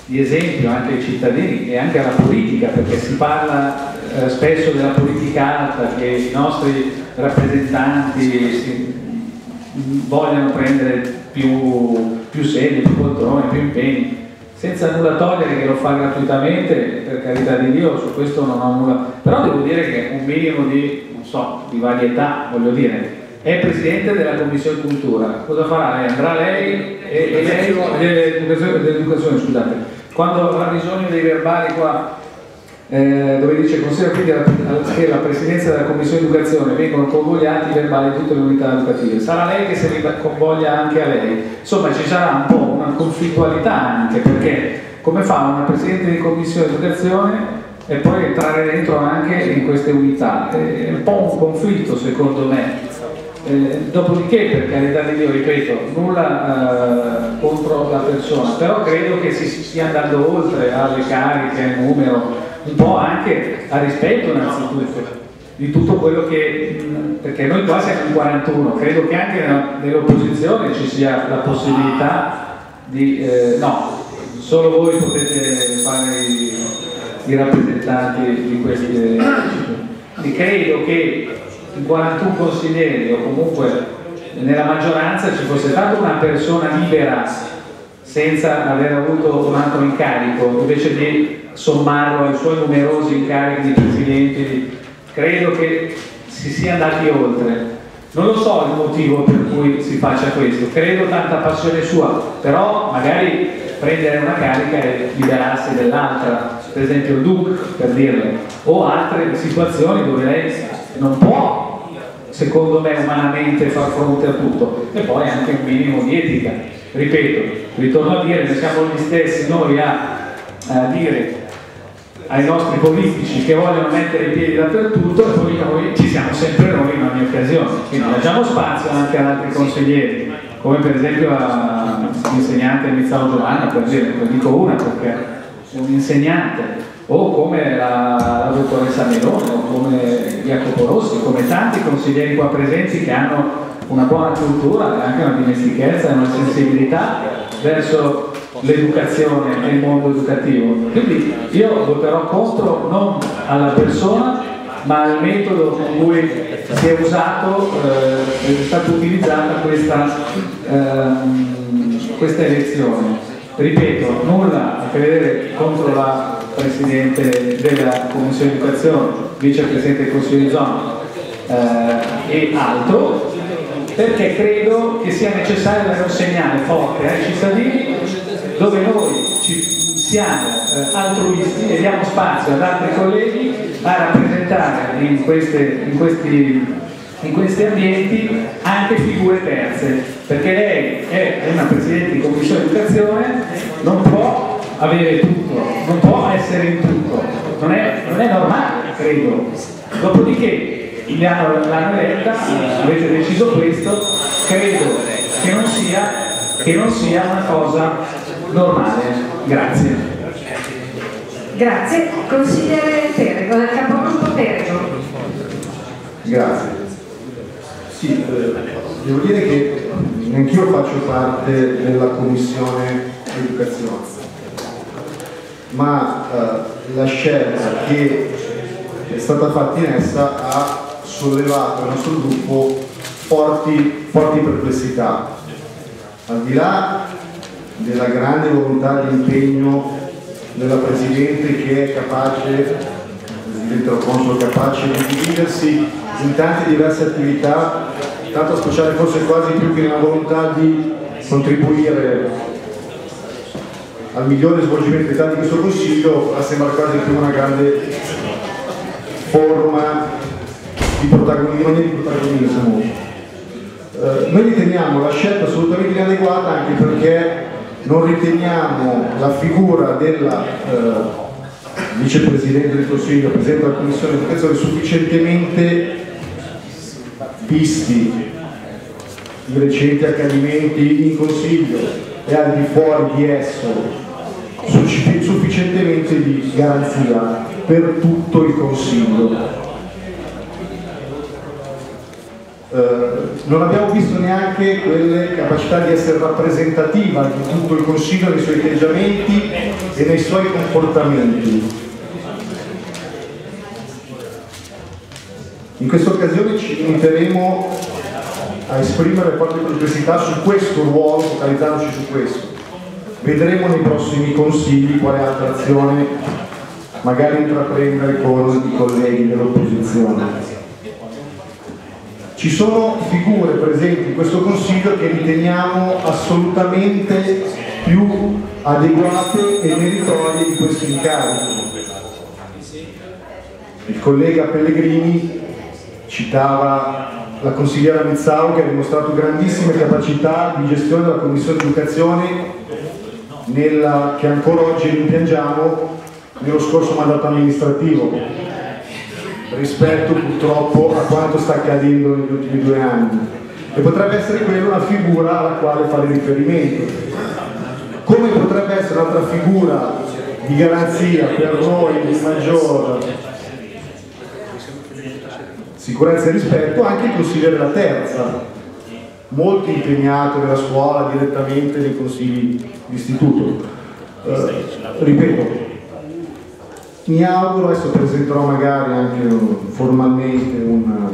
[SPEAKER 3] di esempio anche ai cittadini e anche alla politica perché si parla eh, spesso della politicata che i nostri rappresentanti si, vogliono prendere più, più sedie, più poltrone, più impegni, senza nulla togliere che lo fa gratuitamente, per carità di Dio, su questo non ho nulla, però devo dire che un minimo di, non so, di varietà, voglio dire, è Presidente della Commissione Cultura, cosa farà? Lei? Andrà lei e, e lei? Dell'educazione, scusate, quando avrà bisogno dei verbali qua eh, dove dice considera quindi che la presidenza della commissione educazione vengono convogliati i verbali di tutte le unità educative. Sarà lei che se li convoglia anche a lei. Insomma ci sarà un po' una conflittualità anche perché come fa una presidente di commissione educazione e poi entrare dentro anche in queste unità? È un po' un conflitto secondo me. Eh, dopodiché, per carità di Dio, ripeto, nulla eh, contro la persona, però credo che si stia andando oltre alle cariche, al numero, un po' anche a rispetto innanzitutto di tutto quello che, perché noi qua siamo in 41, credo che anche nell'opposizione ci sia la possibilità di, eh, no, solo voi potete fare i, i rappresentanti di questi quindi credo che in 41 consiglieri o comunque nella maggioranza ci fosse stata una persona libera senza aver avuto un altro incarico invece di sommarlo ai suoi numerosi incarichi di presidenti credo che si sia andati oltre. Non lo so il motivo per cui si faccia questo, credo tanta passione sua, però magari prendere una carica e liberarsi dell'altra, per esempio il Duke, per dirle, o altre situazioni dove lei non può, secondo me, umanamente far fronte a tutto, e poi anche un minimo di etica. Ripeto, ritorno a dire, siamo gli stessi noi a, a dire ai nostri politici che vogliono mettere i piedi dappertutto e poi noi ci siamo sempre noi in ogni occasione. Quindi lasciamo spazio anche ad altri consiglieri, come per esempio all'insegnante Mizzao Giovanna, per dire, ne dico una perché è un insegnante, o come la, la dottoressa Melone, o come Jacopo Rossi, come tanti consiglieri qua presenti che hanno una buona cultura e anche una dimestichezza e una sensibilità verso l'educazione e il mondo educativo. Quindi io voterò contro non alla persona ma al metodo con cui si è usato, eh, è stata utilizzata questa, eh, questa elezione. Ripeto, nulla a che vedere contro la Presidente della Commissione Educazione, Vicepresidente del Consiglio di Zona eh, e altro, perché credo che sia necessario dare un segnale forte ai cittadini dove noi ci siamo eh, altruisti e diamo spazio ad altri colleghi a rappresentare in, queste, in, questi, in questi ambienti anche figure terze, perché lei è una Presidente di Commissione Educazione, non può avere tutto, non può essere in tutto, non è, non è normale, credo. Dopodiché l'hanno eletta, avete deciso questo, credo che non sia, che non sia una cosa normale. Grazie.
[SPEAKER 1] Grazie. Consigliere Perego, del capogruppo Perego.
[SPEAKER 4] Grazie. Sì, eh, devo dire che anch'io faccio parte della commissione educazione, ma eh, la scelta che è stata fatta in essa ha sollevato nel nostro gruppo forti, forti perplessità. Al di là della grande volontà di impegno della Presidente che è capace, Presidente del Consolo capace di dividersi in tante diverse attività, tanto speciale forse quasi più che nella volontà di contribuire al migliore svolgimento di tanti questo Consiglio, a sembra quasi più una grande forma di protagonismo. Di protagonismo. Eh, noi riteniamo la scelta assolutamente inadeguata anche perché non riteniamo la figura della eh, vicepresidente del Consiglio, presidente della Commissione di Educazione sufficientemente visti i recenti accadimenti in Consiglio e al di fuori di esso sufficientemente di garanzia per tutto il Consiglio Eh, non abbiamo visto neanche quelle capacità di essere rappresentativa di tutto il Consiglio nei suoi atteggiamenti e nei suoi comportamenti. In questa occasione ci limiteremo a esprimere qualche perplessità su questo ruolo, focalizzandoci su questo. Vedremo nei prossimi consigli quale altra azione magari intraprendere con i colleghi dell'opposizione. Ci sono figure presenti in questo Consiglio che riteniamo assolutamente più adeguate e meritorie di questo incarico. Il collega Pellegrini citava la consigliera Mizzao che ha dimostrato grandissime capacità di gestione della Commissione di Educazione nella, che ancora oggi rimpiangiamo nello scorso mandato amministrativo rispetto purtroppo a quanto sta accadendo negli ultimi due anni e potrebbe essere quella una figura alla quale fare riferimento. Come potrebbe essere un'altra figura di garanzia per noi di maggior sicurezza e rispetto anche il consigliere della terza, molto impegnato nella scuola, direttamente nei consigli d'istituto. Eh, ripeto, mi auguro, adesso presenterò magari anche formalmente un,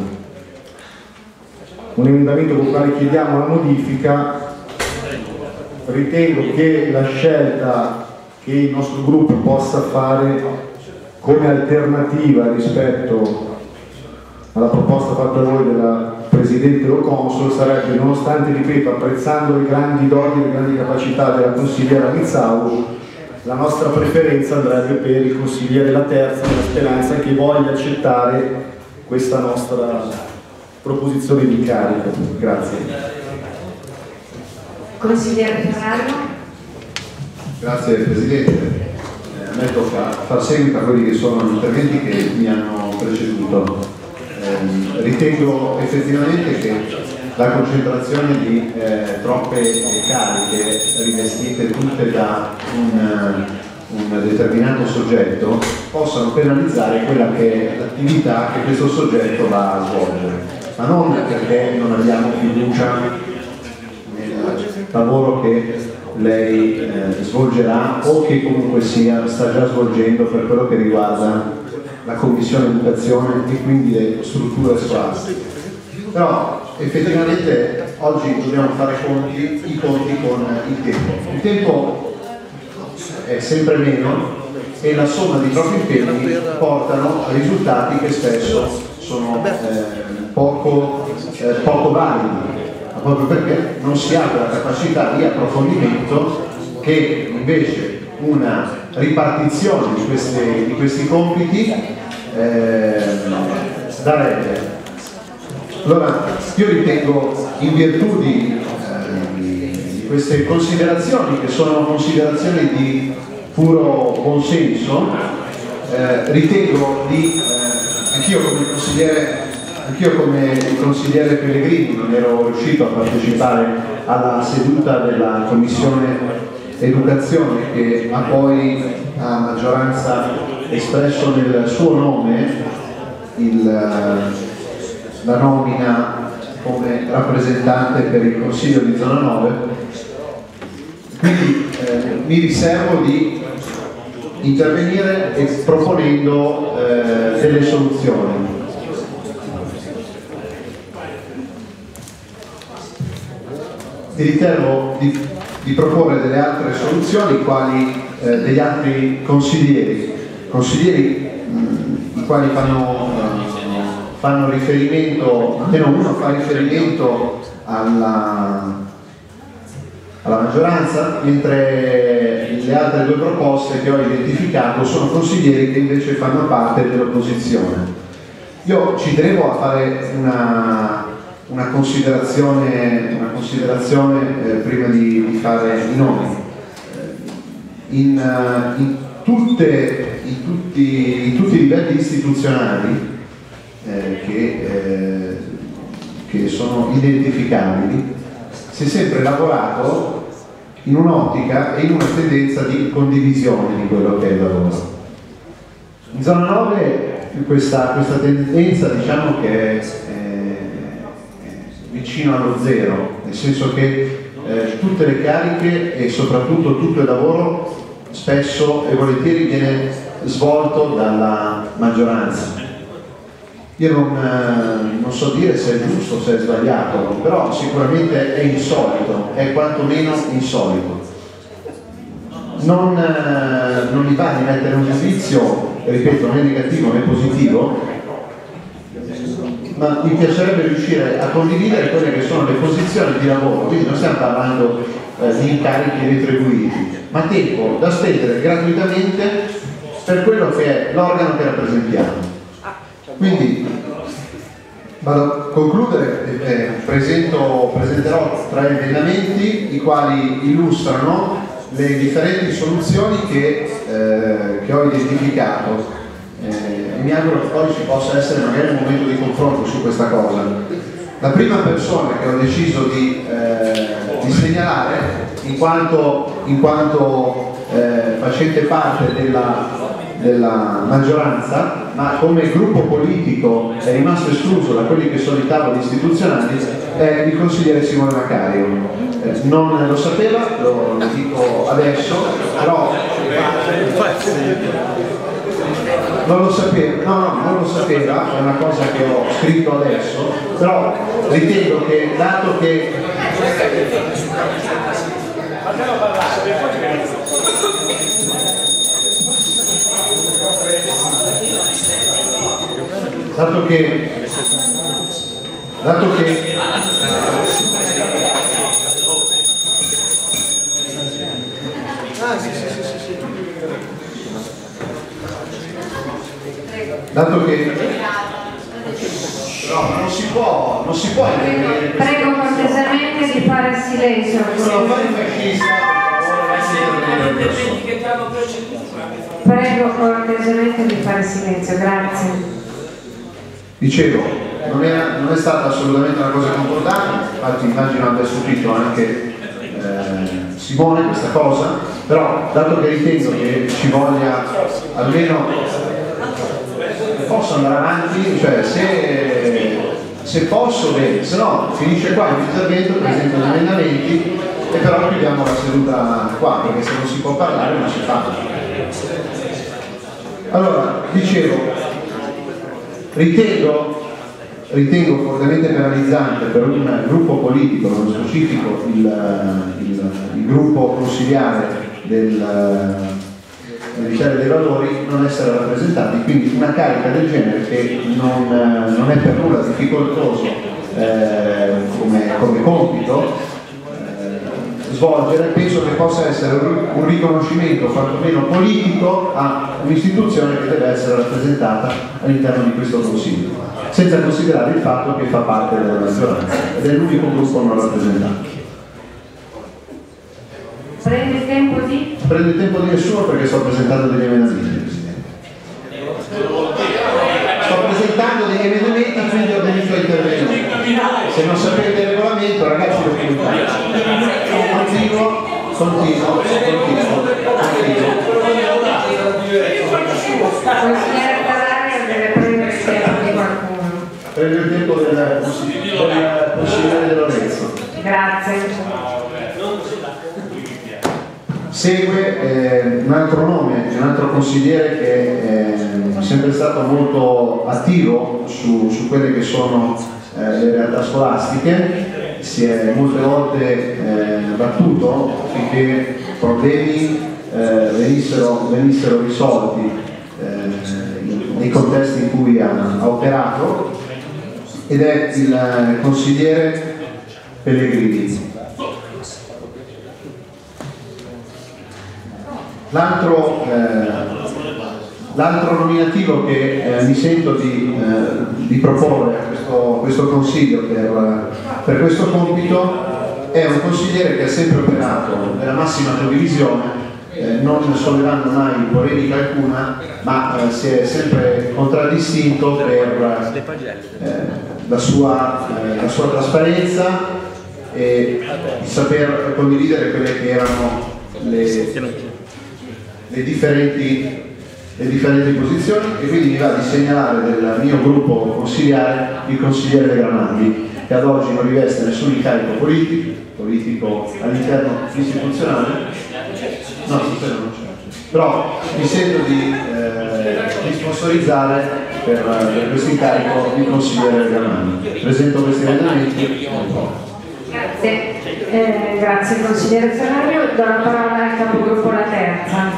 [SPEAKER 4] un emendamento con il quale chiediamo la modifica, ritengo che la scelta che il nostro gruppo possa fare come alternativa rispetto alla proposta fatta da voi della Presidente o Consul sarebbe, nonostante, ripeto, apprezzando le grandi doti e le grandi capacità della consigliera Mizzau, la nostra preferenza andrebbe per il consigliere La Terza, nella speranza che voglia accettare questa nostra proposizione di incarico. Grazie.
[SPEAKER 1] Consigliere Ferraro.
[SPEAKER 13] Grazie Presidente. Eh, a me tocca far seguito a quelli che sono gli interventi che mi hanno preceduto. Eh, ritengo effettivamente che la concentrazione di eh, troppe cariche rivestite tutte da un, un, determinato soggetto possano penalizzare quella che è l'attività che questo soggetto va a svolgere, ma non perché non abbiamo fiducia nel lavoro che lei eh, svolgerà o che comunque sia sta già svolgendo per quello che riguarda la commissione educazione e quindi le strutture scolastiche. Però effettivamente oggi dobbiamo fare conti, i conti con il tempo. Il tempo è sempre meno e la somma di troppi impegni portano a risultati che spesso sono eh, poco, eh, poco validi, proprio perché non si ha quella capacità di approfondimento che invece una ripartizione di, queste, di questi compiti eh, darebbe. Allora, io ritengo in virtù di, eh, di, queste considerazioni, che sono considerazioni di puro consenso, eh, ritengo di, eh, anch'io come consigliere Anch'io come consigliere Pellegrini non ero riuscito a partecipare alla seduta della Commissione Educazione che ha poi a maggioranza espresso nel suo nome il, la nomina come rappresentante per il Consiglio di Zona 9. Quindi eh, mi riservo di intervenire proponendo eh, delle soluzioni. Mi riterrò di, di, proporre delle altre soluzioni quali eh, degli altri consiglieri, consiglieri mh, i quali fanno, fanno riferimento, almeno uno fa riferimento alla, alla maggioranza, mentre le altre due proposte che ho identificato sono consiglieri che invece fanno parte dell'opposizione. Io ci tenevo a fare una, una considerazione, una considerazione eh, prima di, di, fare i nomi. In, uh, in, tutte, in, tutti, in, tutti, i livelli istituzionali eh, che, eh, che sono identificabili si è sempre lavorato in un'ottica e in una tendenza di condivisione di quello che è il lavoro. In zona 9 questa, questa tendenza diciamo che è vicino allo zero, nel senso che eh, tutte le cariche e soprattutto tutto il lavoro spesso e volentieri viene svolto dalla maggioranza. Io non, eh, non, so dire se è giusto, se è sbagliato, però sicuramente è insolito, è quantomeno insolito. Non, eh, non mi va di mettere un giudizio, ripeto, né negativo né positivo, ma mi piacerebbe riuscire a condividere quelle che sono le posizioni di lavoro, quindi non stiamo parlando eh, di incarichi retribuiti, ma tempo da spendere gratuitamente per quello che è l'organo che rappresentiamo. Quindi vado a concludere, eh, presento, presenterò tre emendamenti i quali illustrano le differenti soluzioni che, eh, che ho identificato. Eh, mi auguro che poi ci possa essere magari un momento di confronto su questa cosa. La prima persona che ho deciso di, eh, di segnalare, in quanto, in quanto eh, facente parte della, della maggioranza, ma come gruppo politico è rimasto escluso da quelli che sono i tavoli istituzionali, è il consigliere Simone Macario. Eh, non lo sapeva, lo, lo dico adesso, però non lo sapeva, no, no, non lo sapeva, è una cosa che ho scritto adesso, però ritengo che dato che dato che dato che
[SPEAKER 11] Ah,
[SPEAKER 13] dato che no, non si può non si può intervenire
[SPEAKER 1] Prego cortesemente di fare silenzio. Prego cortesemente di fare silenzio, grazie.
[SPEAKER 13] Dicevo, non, era- non è stata assolutamente una cosa concordata, infatti immagino abbia stupito anche eh, Simone questa cosa, però dato che ritengo che ci voglia almeno posso andare avanti, cioè se, se posso bene, se no finisce qua il mio intervento, presento gli emendamenti e però chiudiamo la seduta qua, perché se non si può parlare non si fa. Allora, dicevo, Ritengo, ritengo fortemente penalizzante per un gruppo politico, nello specifico il, il- il gruppo consigliare del, dell'Italia dei Valori, non essere rappresentati, quindi una carica del genere che non, non è per nulla difficoltoso eh, come, come compito svolgere, penso che possa essere un riconoscimento quantomeno politico a un'istituzione che deve essere rappresentata all'interno di questo Consiglio, senza considerare il fatto che fa parte della maggioranza ed è l'unico gruppo non rappresentato.
[SPEAKER 1] Prende tempo di...
[SPEAKER 13] Prendo il tempo di nessuno perché sto presentando degli emendamenti, Presidente. Sto presentando degli emendamenti, quindi ho diritto a intervenire. Se non sapete il regolamento, ragazzi, lo comunicate. Continuo, continuo, continuo,
[SPEAKER 1] deve prendere il tempo di qualcuno.
[SPEAKER 13] Prendo il tempo del del consigliere De Lorenzo.
[SPEAKER 1] Grazie.
[SPEAKER 13] Segue eh, un altro nome, un altro consigliere che eh, è sempre stato molto attivo su, su quelle che sono eh, le realtà scolastiche, si è molte volte eh, battuto affinché problemi eh, venissero, venissero risolti eh, nei contesti in cui ha, ha operato ed è il eh, consigliere Pellegrini. L'altro, eh, l'altro nominativo che eh, mi sento di, eh, di proporre a questo, questo Consiglio per, per questo compito è un consigliere che ha sempre operato nella massima condivisione, eh, non sollevando mai polemica alcuna, ma eh, si è sempre contraddistinto per eh, la, sua, eh, la sua trasparenza e saper condividere quelle che erano le, le differenti, le differenti posizioni e quindi mi va di segnalare del mio gruppo consigliare il consigliere Granati che ad oggi non riveste nessun incarico politico, politico all'interno istituzionale no, stasera non c'è però mi sento di, eh, di sponsorizzare per, per questo incarico il consigliere Granati presento questi emendamenti
[SPEAKER 1] Grazie. Eh, grazie consigliere Ferrario. Do la parola al capogruppo La Terza.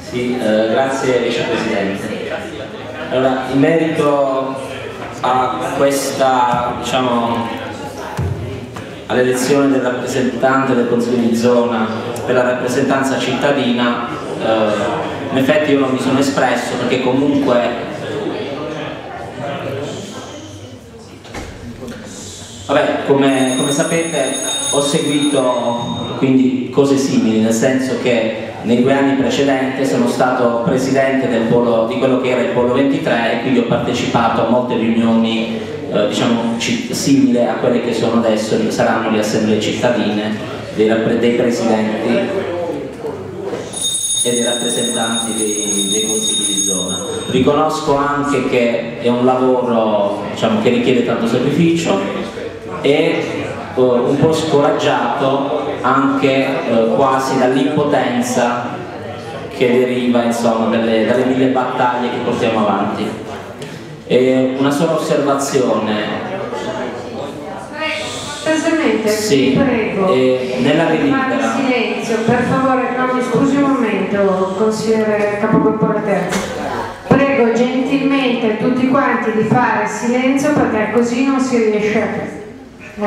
[SPEAKER 14] Sì, eh, grazie Vicepresidente. Allora, in merito a questa, diciamo, all'elezione del rappresentante del Consiglio di zona per la rappresentanza cittadina, eh, in effetti io non mi sono espresso perché comunque Vabbè, come, come sapete ho seguito quindi cose simili, nel senso che nei due anni precedenti sono stato presidente polo, di quello che era il Polo 23 e quindi ho partecipato a molte riunioni eh, diciamo, simili a quelle che sono adesso, saranno le assemblee cittadine dei, dei presidenti e dei rappresentanti dei, dei, consigli di zona. Riconosco anche che è un lavoro diciamo, che richiede tanto sacrificio e uh, un po' scoraggiato anche uh, quasi dall'impotenza che deriva insomma, dalle, dalle mille battaglie che portiamo avanti. E una sola osservazione
[SPEAKER 1] Presidente,
[SPEAKER 14] sì,
[SPEAKER 1] prego,
[SPEAKER 14] eh, nella delibera
[SPEAKER 1] silenzio, per favore, no, mi scusi un momento, consigliere capogruppo la terza. Prego gentilmente tutti quanti di fare silenzio perché così non si riesce a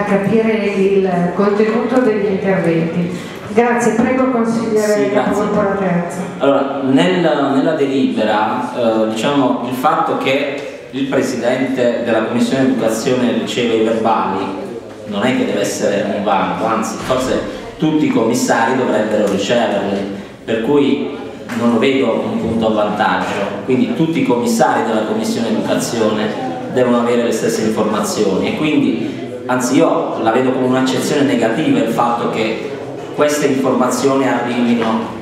[SPEAKER 1] capire il contenuto degli interventi. Grazie, prego consigliere sì, capogruppo la terza.
[SPEAKER 14] Allora, nel, nella delibera eh, diciamo il fatto che il Presidente della Commissione Educazione riceve i verbali non è che deve essere un vanto, anzi forse tutti i commissari dovrebbero riceverli, per cui non lo vedo un punto a vantaggio, quindi tutti i commissari della Commissione Educazione devono avere le stesse informazioni e quindi anzi io la vedo come un'accezione negativa il fatto che queste informazioni arrivino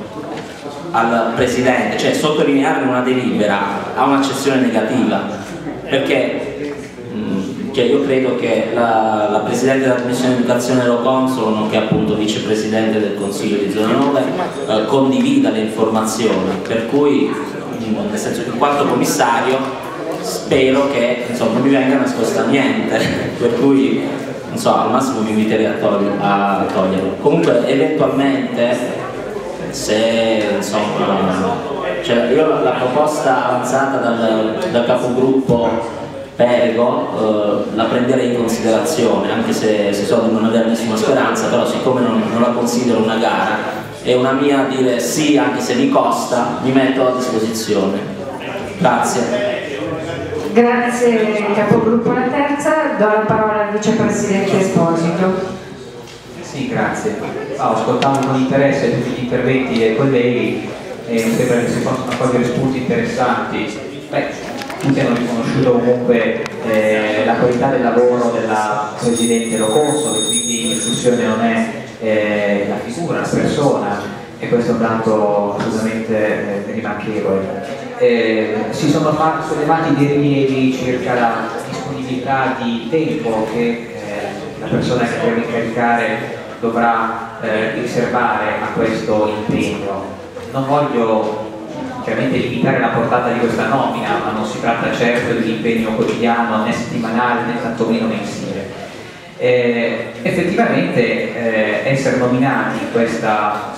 [SPEAKER 14] al Presidente, cioè sottolineare una delibera ha un'accezione negativa. Perché cioè io credo che la, la Presidente della Commissione Educazione Lo Consolo, nonché appunto Vicepresidente del Consiglio di Zona 9, eh, condivida le informazioni, per cui nel senso che il quarto commissario spero che insomma, non mi venga nascosta niente, per cui so, al massimo mi inviterei a, togli a toglierlo. Comunque eventualmente se insomma, cioè io la, proposta avanzata dal, dal capogruppo Perego eh, la prenderei in considerazione, anche se, se, so non avere nessuna speranza, però siccome non, non la considero una gara, è una mia dire sì, anche se mi costa, mi metto a disposizione. Grazie.
[SPEAKER 1] Grazie capogruppo La Terza, do la parola al vicepresidente Esposito.
[SPEAKER 12] Sì, grazie. Ho ascoltato con interesse tutti gli interventi dei colleghi e mi sembra che si possano cogliere spunti interessanti. Beh, tutti hanno riconosciuto comunque eh, la qualità del lavoro della Presidente Locoso che quindi in discussione non è eh, la figura, la persona e questo è un dato assolutamente eh, rimarchevole. Eh, si sono sollevati dei rilievi circa la disponibilità di tempo che eh, la persona che deve incaricare dovrà eh, riservare a questo impegno. Non voglio chiaramente limitare la portata di questa nomina, ma non si tratta certo di un impegno quotidiano né settimanale né tantomeno mensile. Eh, effettivamente eh, essere nominati in questa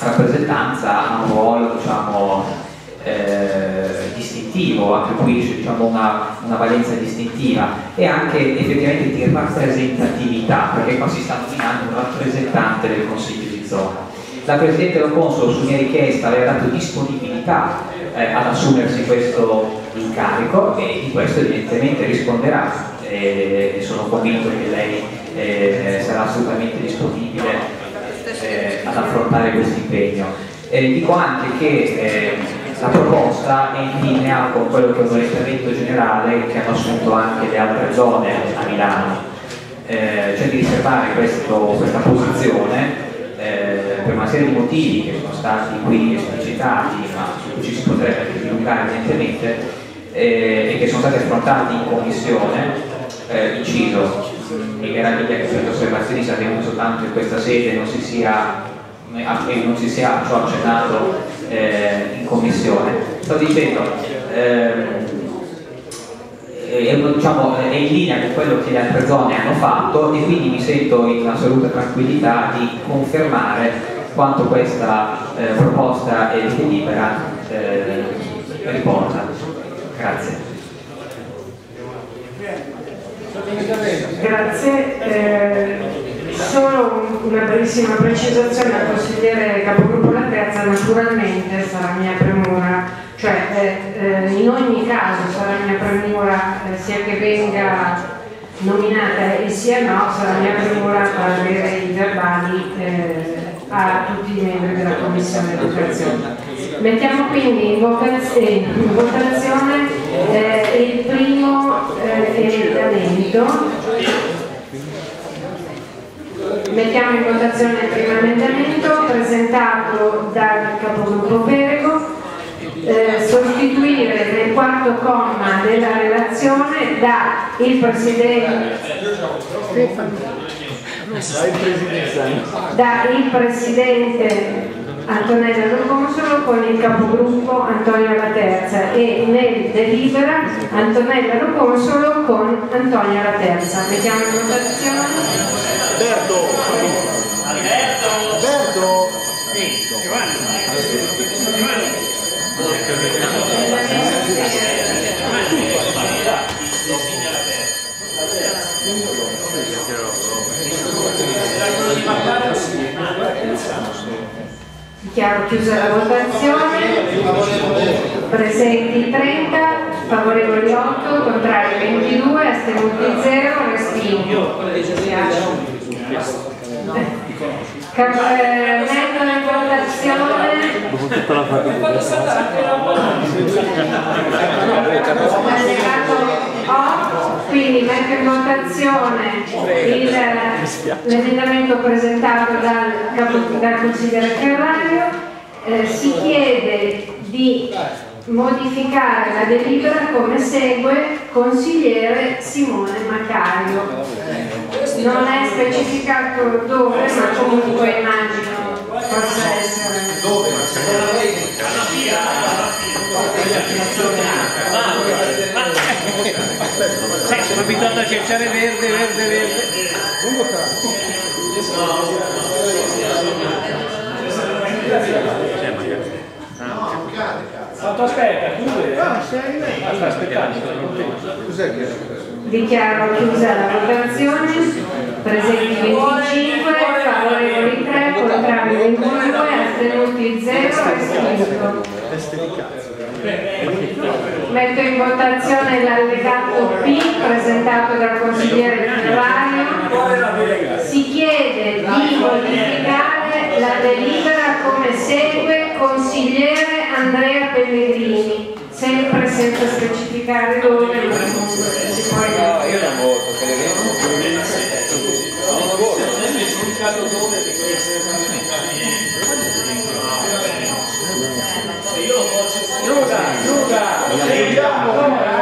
[SPEAKER 12] rappresentanza ha un ruolo diciamo, eh, distintivo, attribuisce diciamo, una, una, valenza distintiva e anche effettivamente di rappresentatività, perché qua si sta nominando un rappresentante del Consiglio di zona. La Presidente del Consolo su mia richiesta aveva dato disponibilità eh, ad assumersi questo incarico e di questo evidentemente risponderà e sono convinto che lei eh, sarà assolutamente disponibile eh, ad affrontare questo impegno. dico anche che eh, la proposta è in linea con quello che è un orientamento generale che hanno assunto anche le altre zone a Milano, eh, cioè di riservare questo, questa posizione eh, per una serie di motivi che sono stati qui esplicitati, ma su cui ci si potrebbe anche dilungare evidentemente, eh, e che sono stati affrontati in commissione, eh, inciso, mi meraviglia che queste osservazioni siano venute soltanto in questa sede non si sia, non si sia ciò accennato eh, in commissione. Sto dicendo, ehm, è, diciamo, è, in linea con quello che le altre zone hanno fatto e quindi mi sento in assoluta tranquillità di confermare quanto questa eh, proposta e delibera eh, riporta. Grazie.
[SPEAKER 1] Grazie. Solo una brevissima precisazione al consigliere capogruppo La Terza, naturalmente sarà mia premura cioè eh, eh, in ogni caso sarà mia premura eh, sia che venga nominata e sia no, sarà mia premura far avere i verbali eh, a tutti i membri della Commissione. Commissione Educazione. Mettiamo quindi in, votazione, in votazione eh, il primo eh, emendamento. Mettiamo in votazione il primo emendamento presentato dal capogruppo Perego eh, sostituire nel quarto comma della relazione da il Presidente. Da il Presidente Antonella Loconsolo con il capogruppo Antonio La Terza e nel delibera Antonella Loconsolo con Antonio La Terza. Mettiamo in votazione.
[SPEAKER 11] Alberto! Alberto!
[SPEAKER 1] Dichiaro chiusa la votazione. Presenti 30, favorevoli 8, contrari 22, astenuti 0, respinti. Cap- eh, metto in votazione allegato O, quindi metto in votazione l'emendamento presentato dal, dal consigliere Ferrario. Eh, si chiede di modificare la delibera come segue consigliere Simone Macario. Non è specificato dove, ma comunque immagino possa essere.
[SPEAKER 11] Sai, sono abituato a cercare verde, verde, verde. Non votare.
[SPEAKER 5] Quanto aspetta? Due?
[SPEAKER 11] Ah, sei
[SPEAKER 5] Sta aspettando.
[SPEAKER 11] Cos'è che
[SPEAKER 1] Dichiaro chiusa la votazione. Presenti 25, favorevoli 3, contrari 22, astenuti 0, respinto. Metto in votazione l'allegato P presentato dal consigliere Ferrario. Si chiede di modificare la delibera come segue consigliere Andrea Pellegrini, sempre senza specificare dove, ma comunque si può
[SPEAKER 11] io non voto,
[SPEAKER 5] Giuda, Giuda!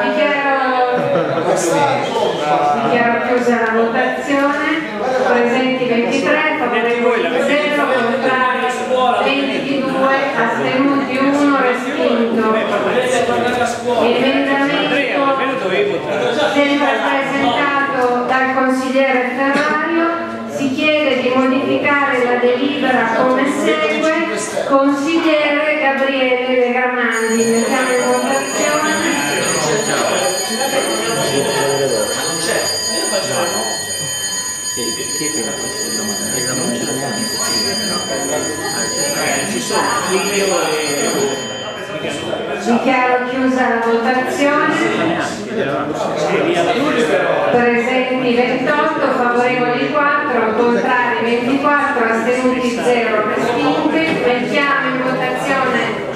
[SPEAKER 1] Dichiaro, dichiaro chiusa la votazione. Presenti 23, favorevoli 0, contrari 22, astenuti 1, respinto. Emendamento sempre presentato dal consigliere Ferrario. Si chiede di modificare la delibera come segue. Consigliere Gabriele De Gramandi. Mettiamo in votazione. Dichiaro chiusa la votazione. Presenti 28, favorevoli 4, contrari 24, astenuti 0, respinti. Mettiamo in votazione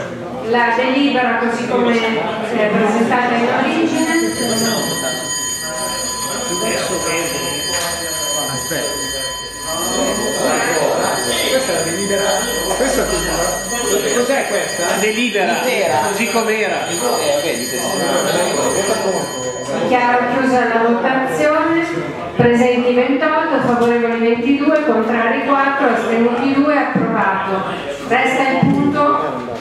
[SPEAKER 1] delibera così come è presentata in origine.
[SPEAKER 11] Questa è la delibera. Questa cos'è? Cos'è questa? La delibera. Così com'era.
[SPEAKER 1] Dichiaro chiusa la votazione. Presenti 28, favorevoli 22, contrari 4, astenuti 2, approvato. Resta il punto.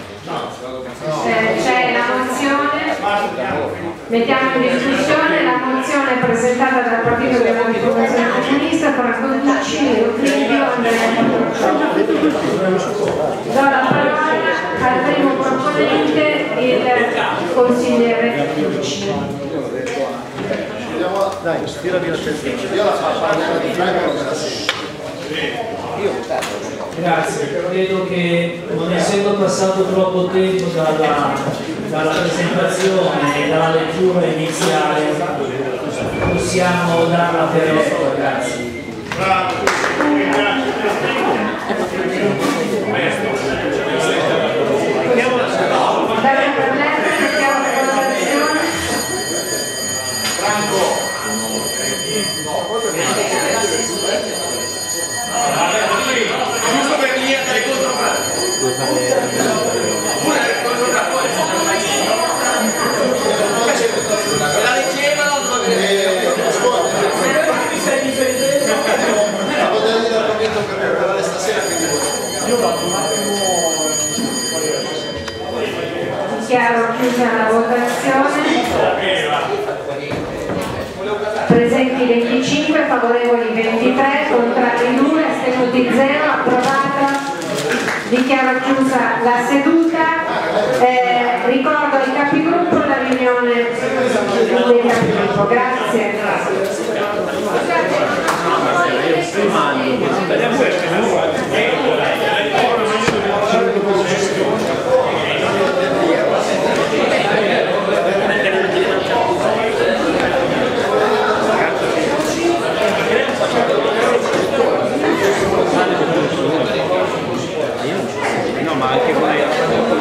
[SPEAKER 1] eh, c'è la mozione. Mettiamo in discussione la mozione presentata dal Partito della Rifondazione Comunista Conducci, Euclidio, Andrea Petruccioli. Do la parola al primo proponente, il consigliere.
[SPEAKER 11] Dai, stira via la testa. Io la faccio.
[SPEAKER 5] Grazie, credo che non essendo passato troppo tempo dalla, dalla presentazione e dalla lettura iniziale possiamo darla per ora, grazie.
[SPEAKER 1] Bravo, Franco! Giusto per! favorevoli 23, contrari 1, astenuti 0, approvata. Dichiaro chiusa la seduta. Eh, ricordo il capigruppo la riunione dei capigruppo. Grazie. ma anche con le, con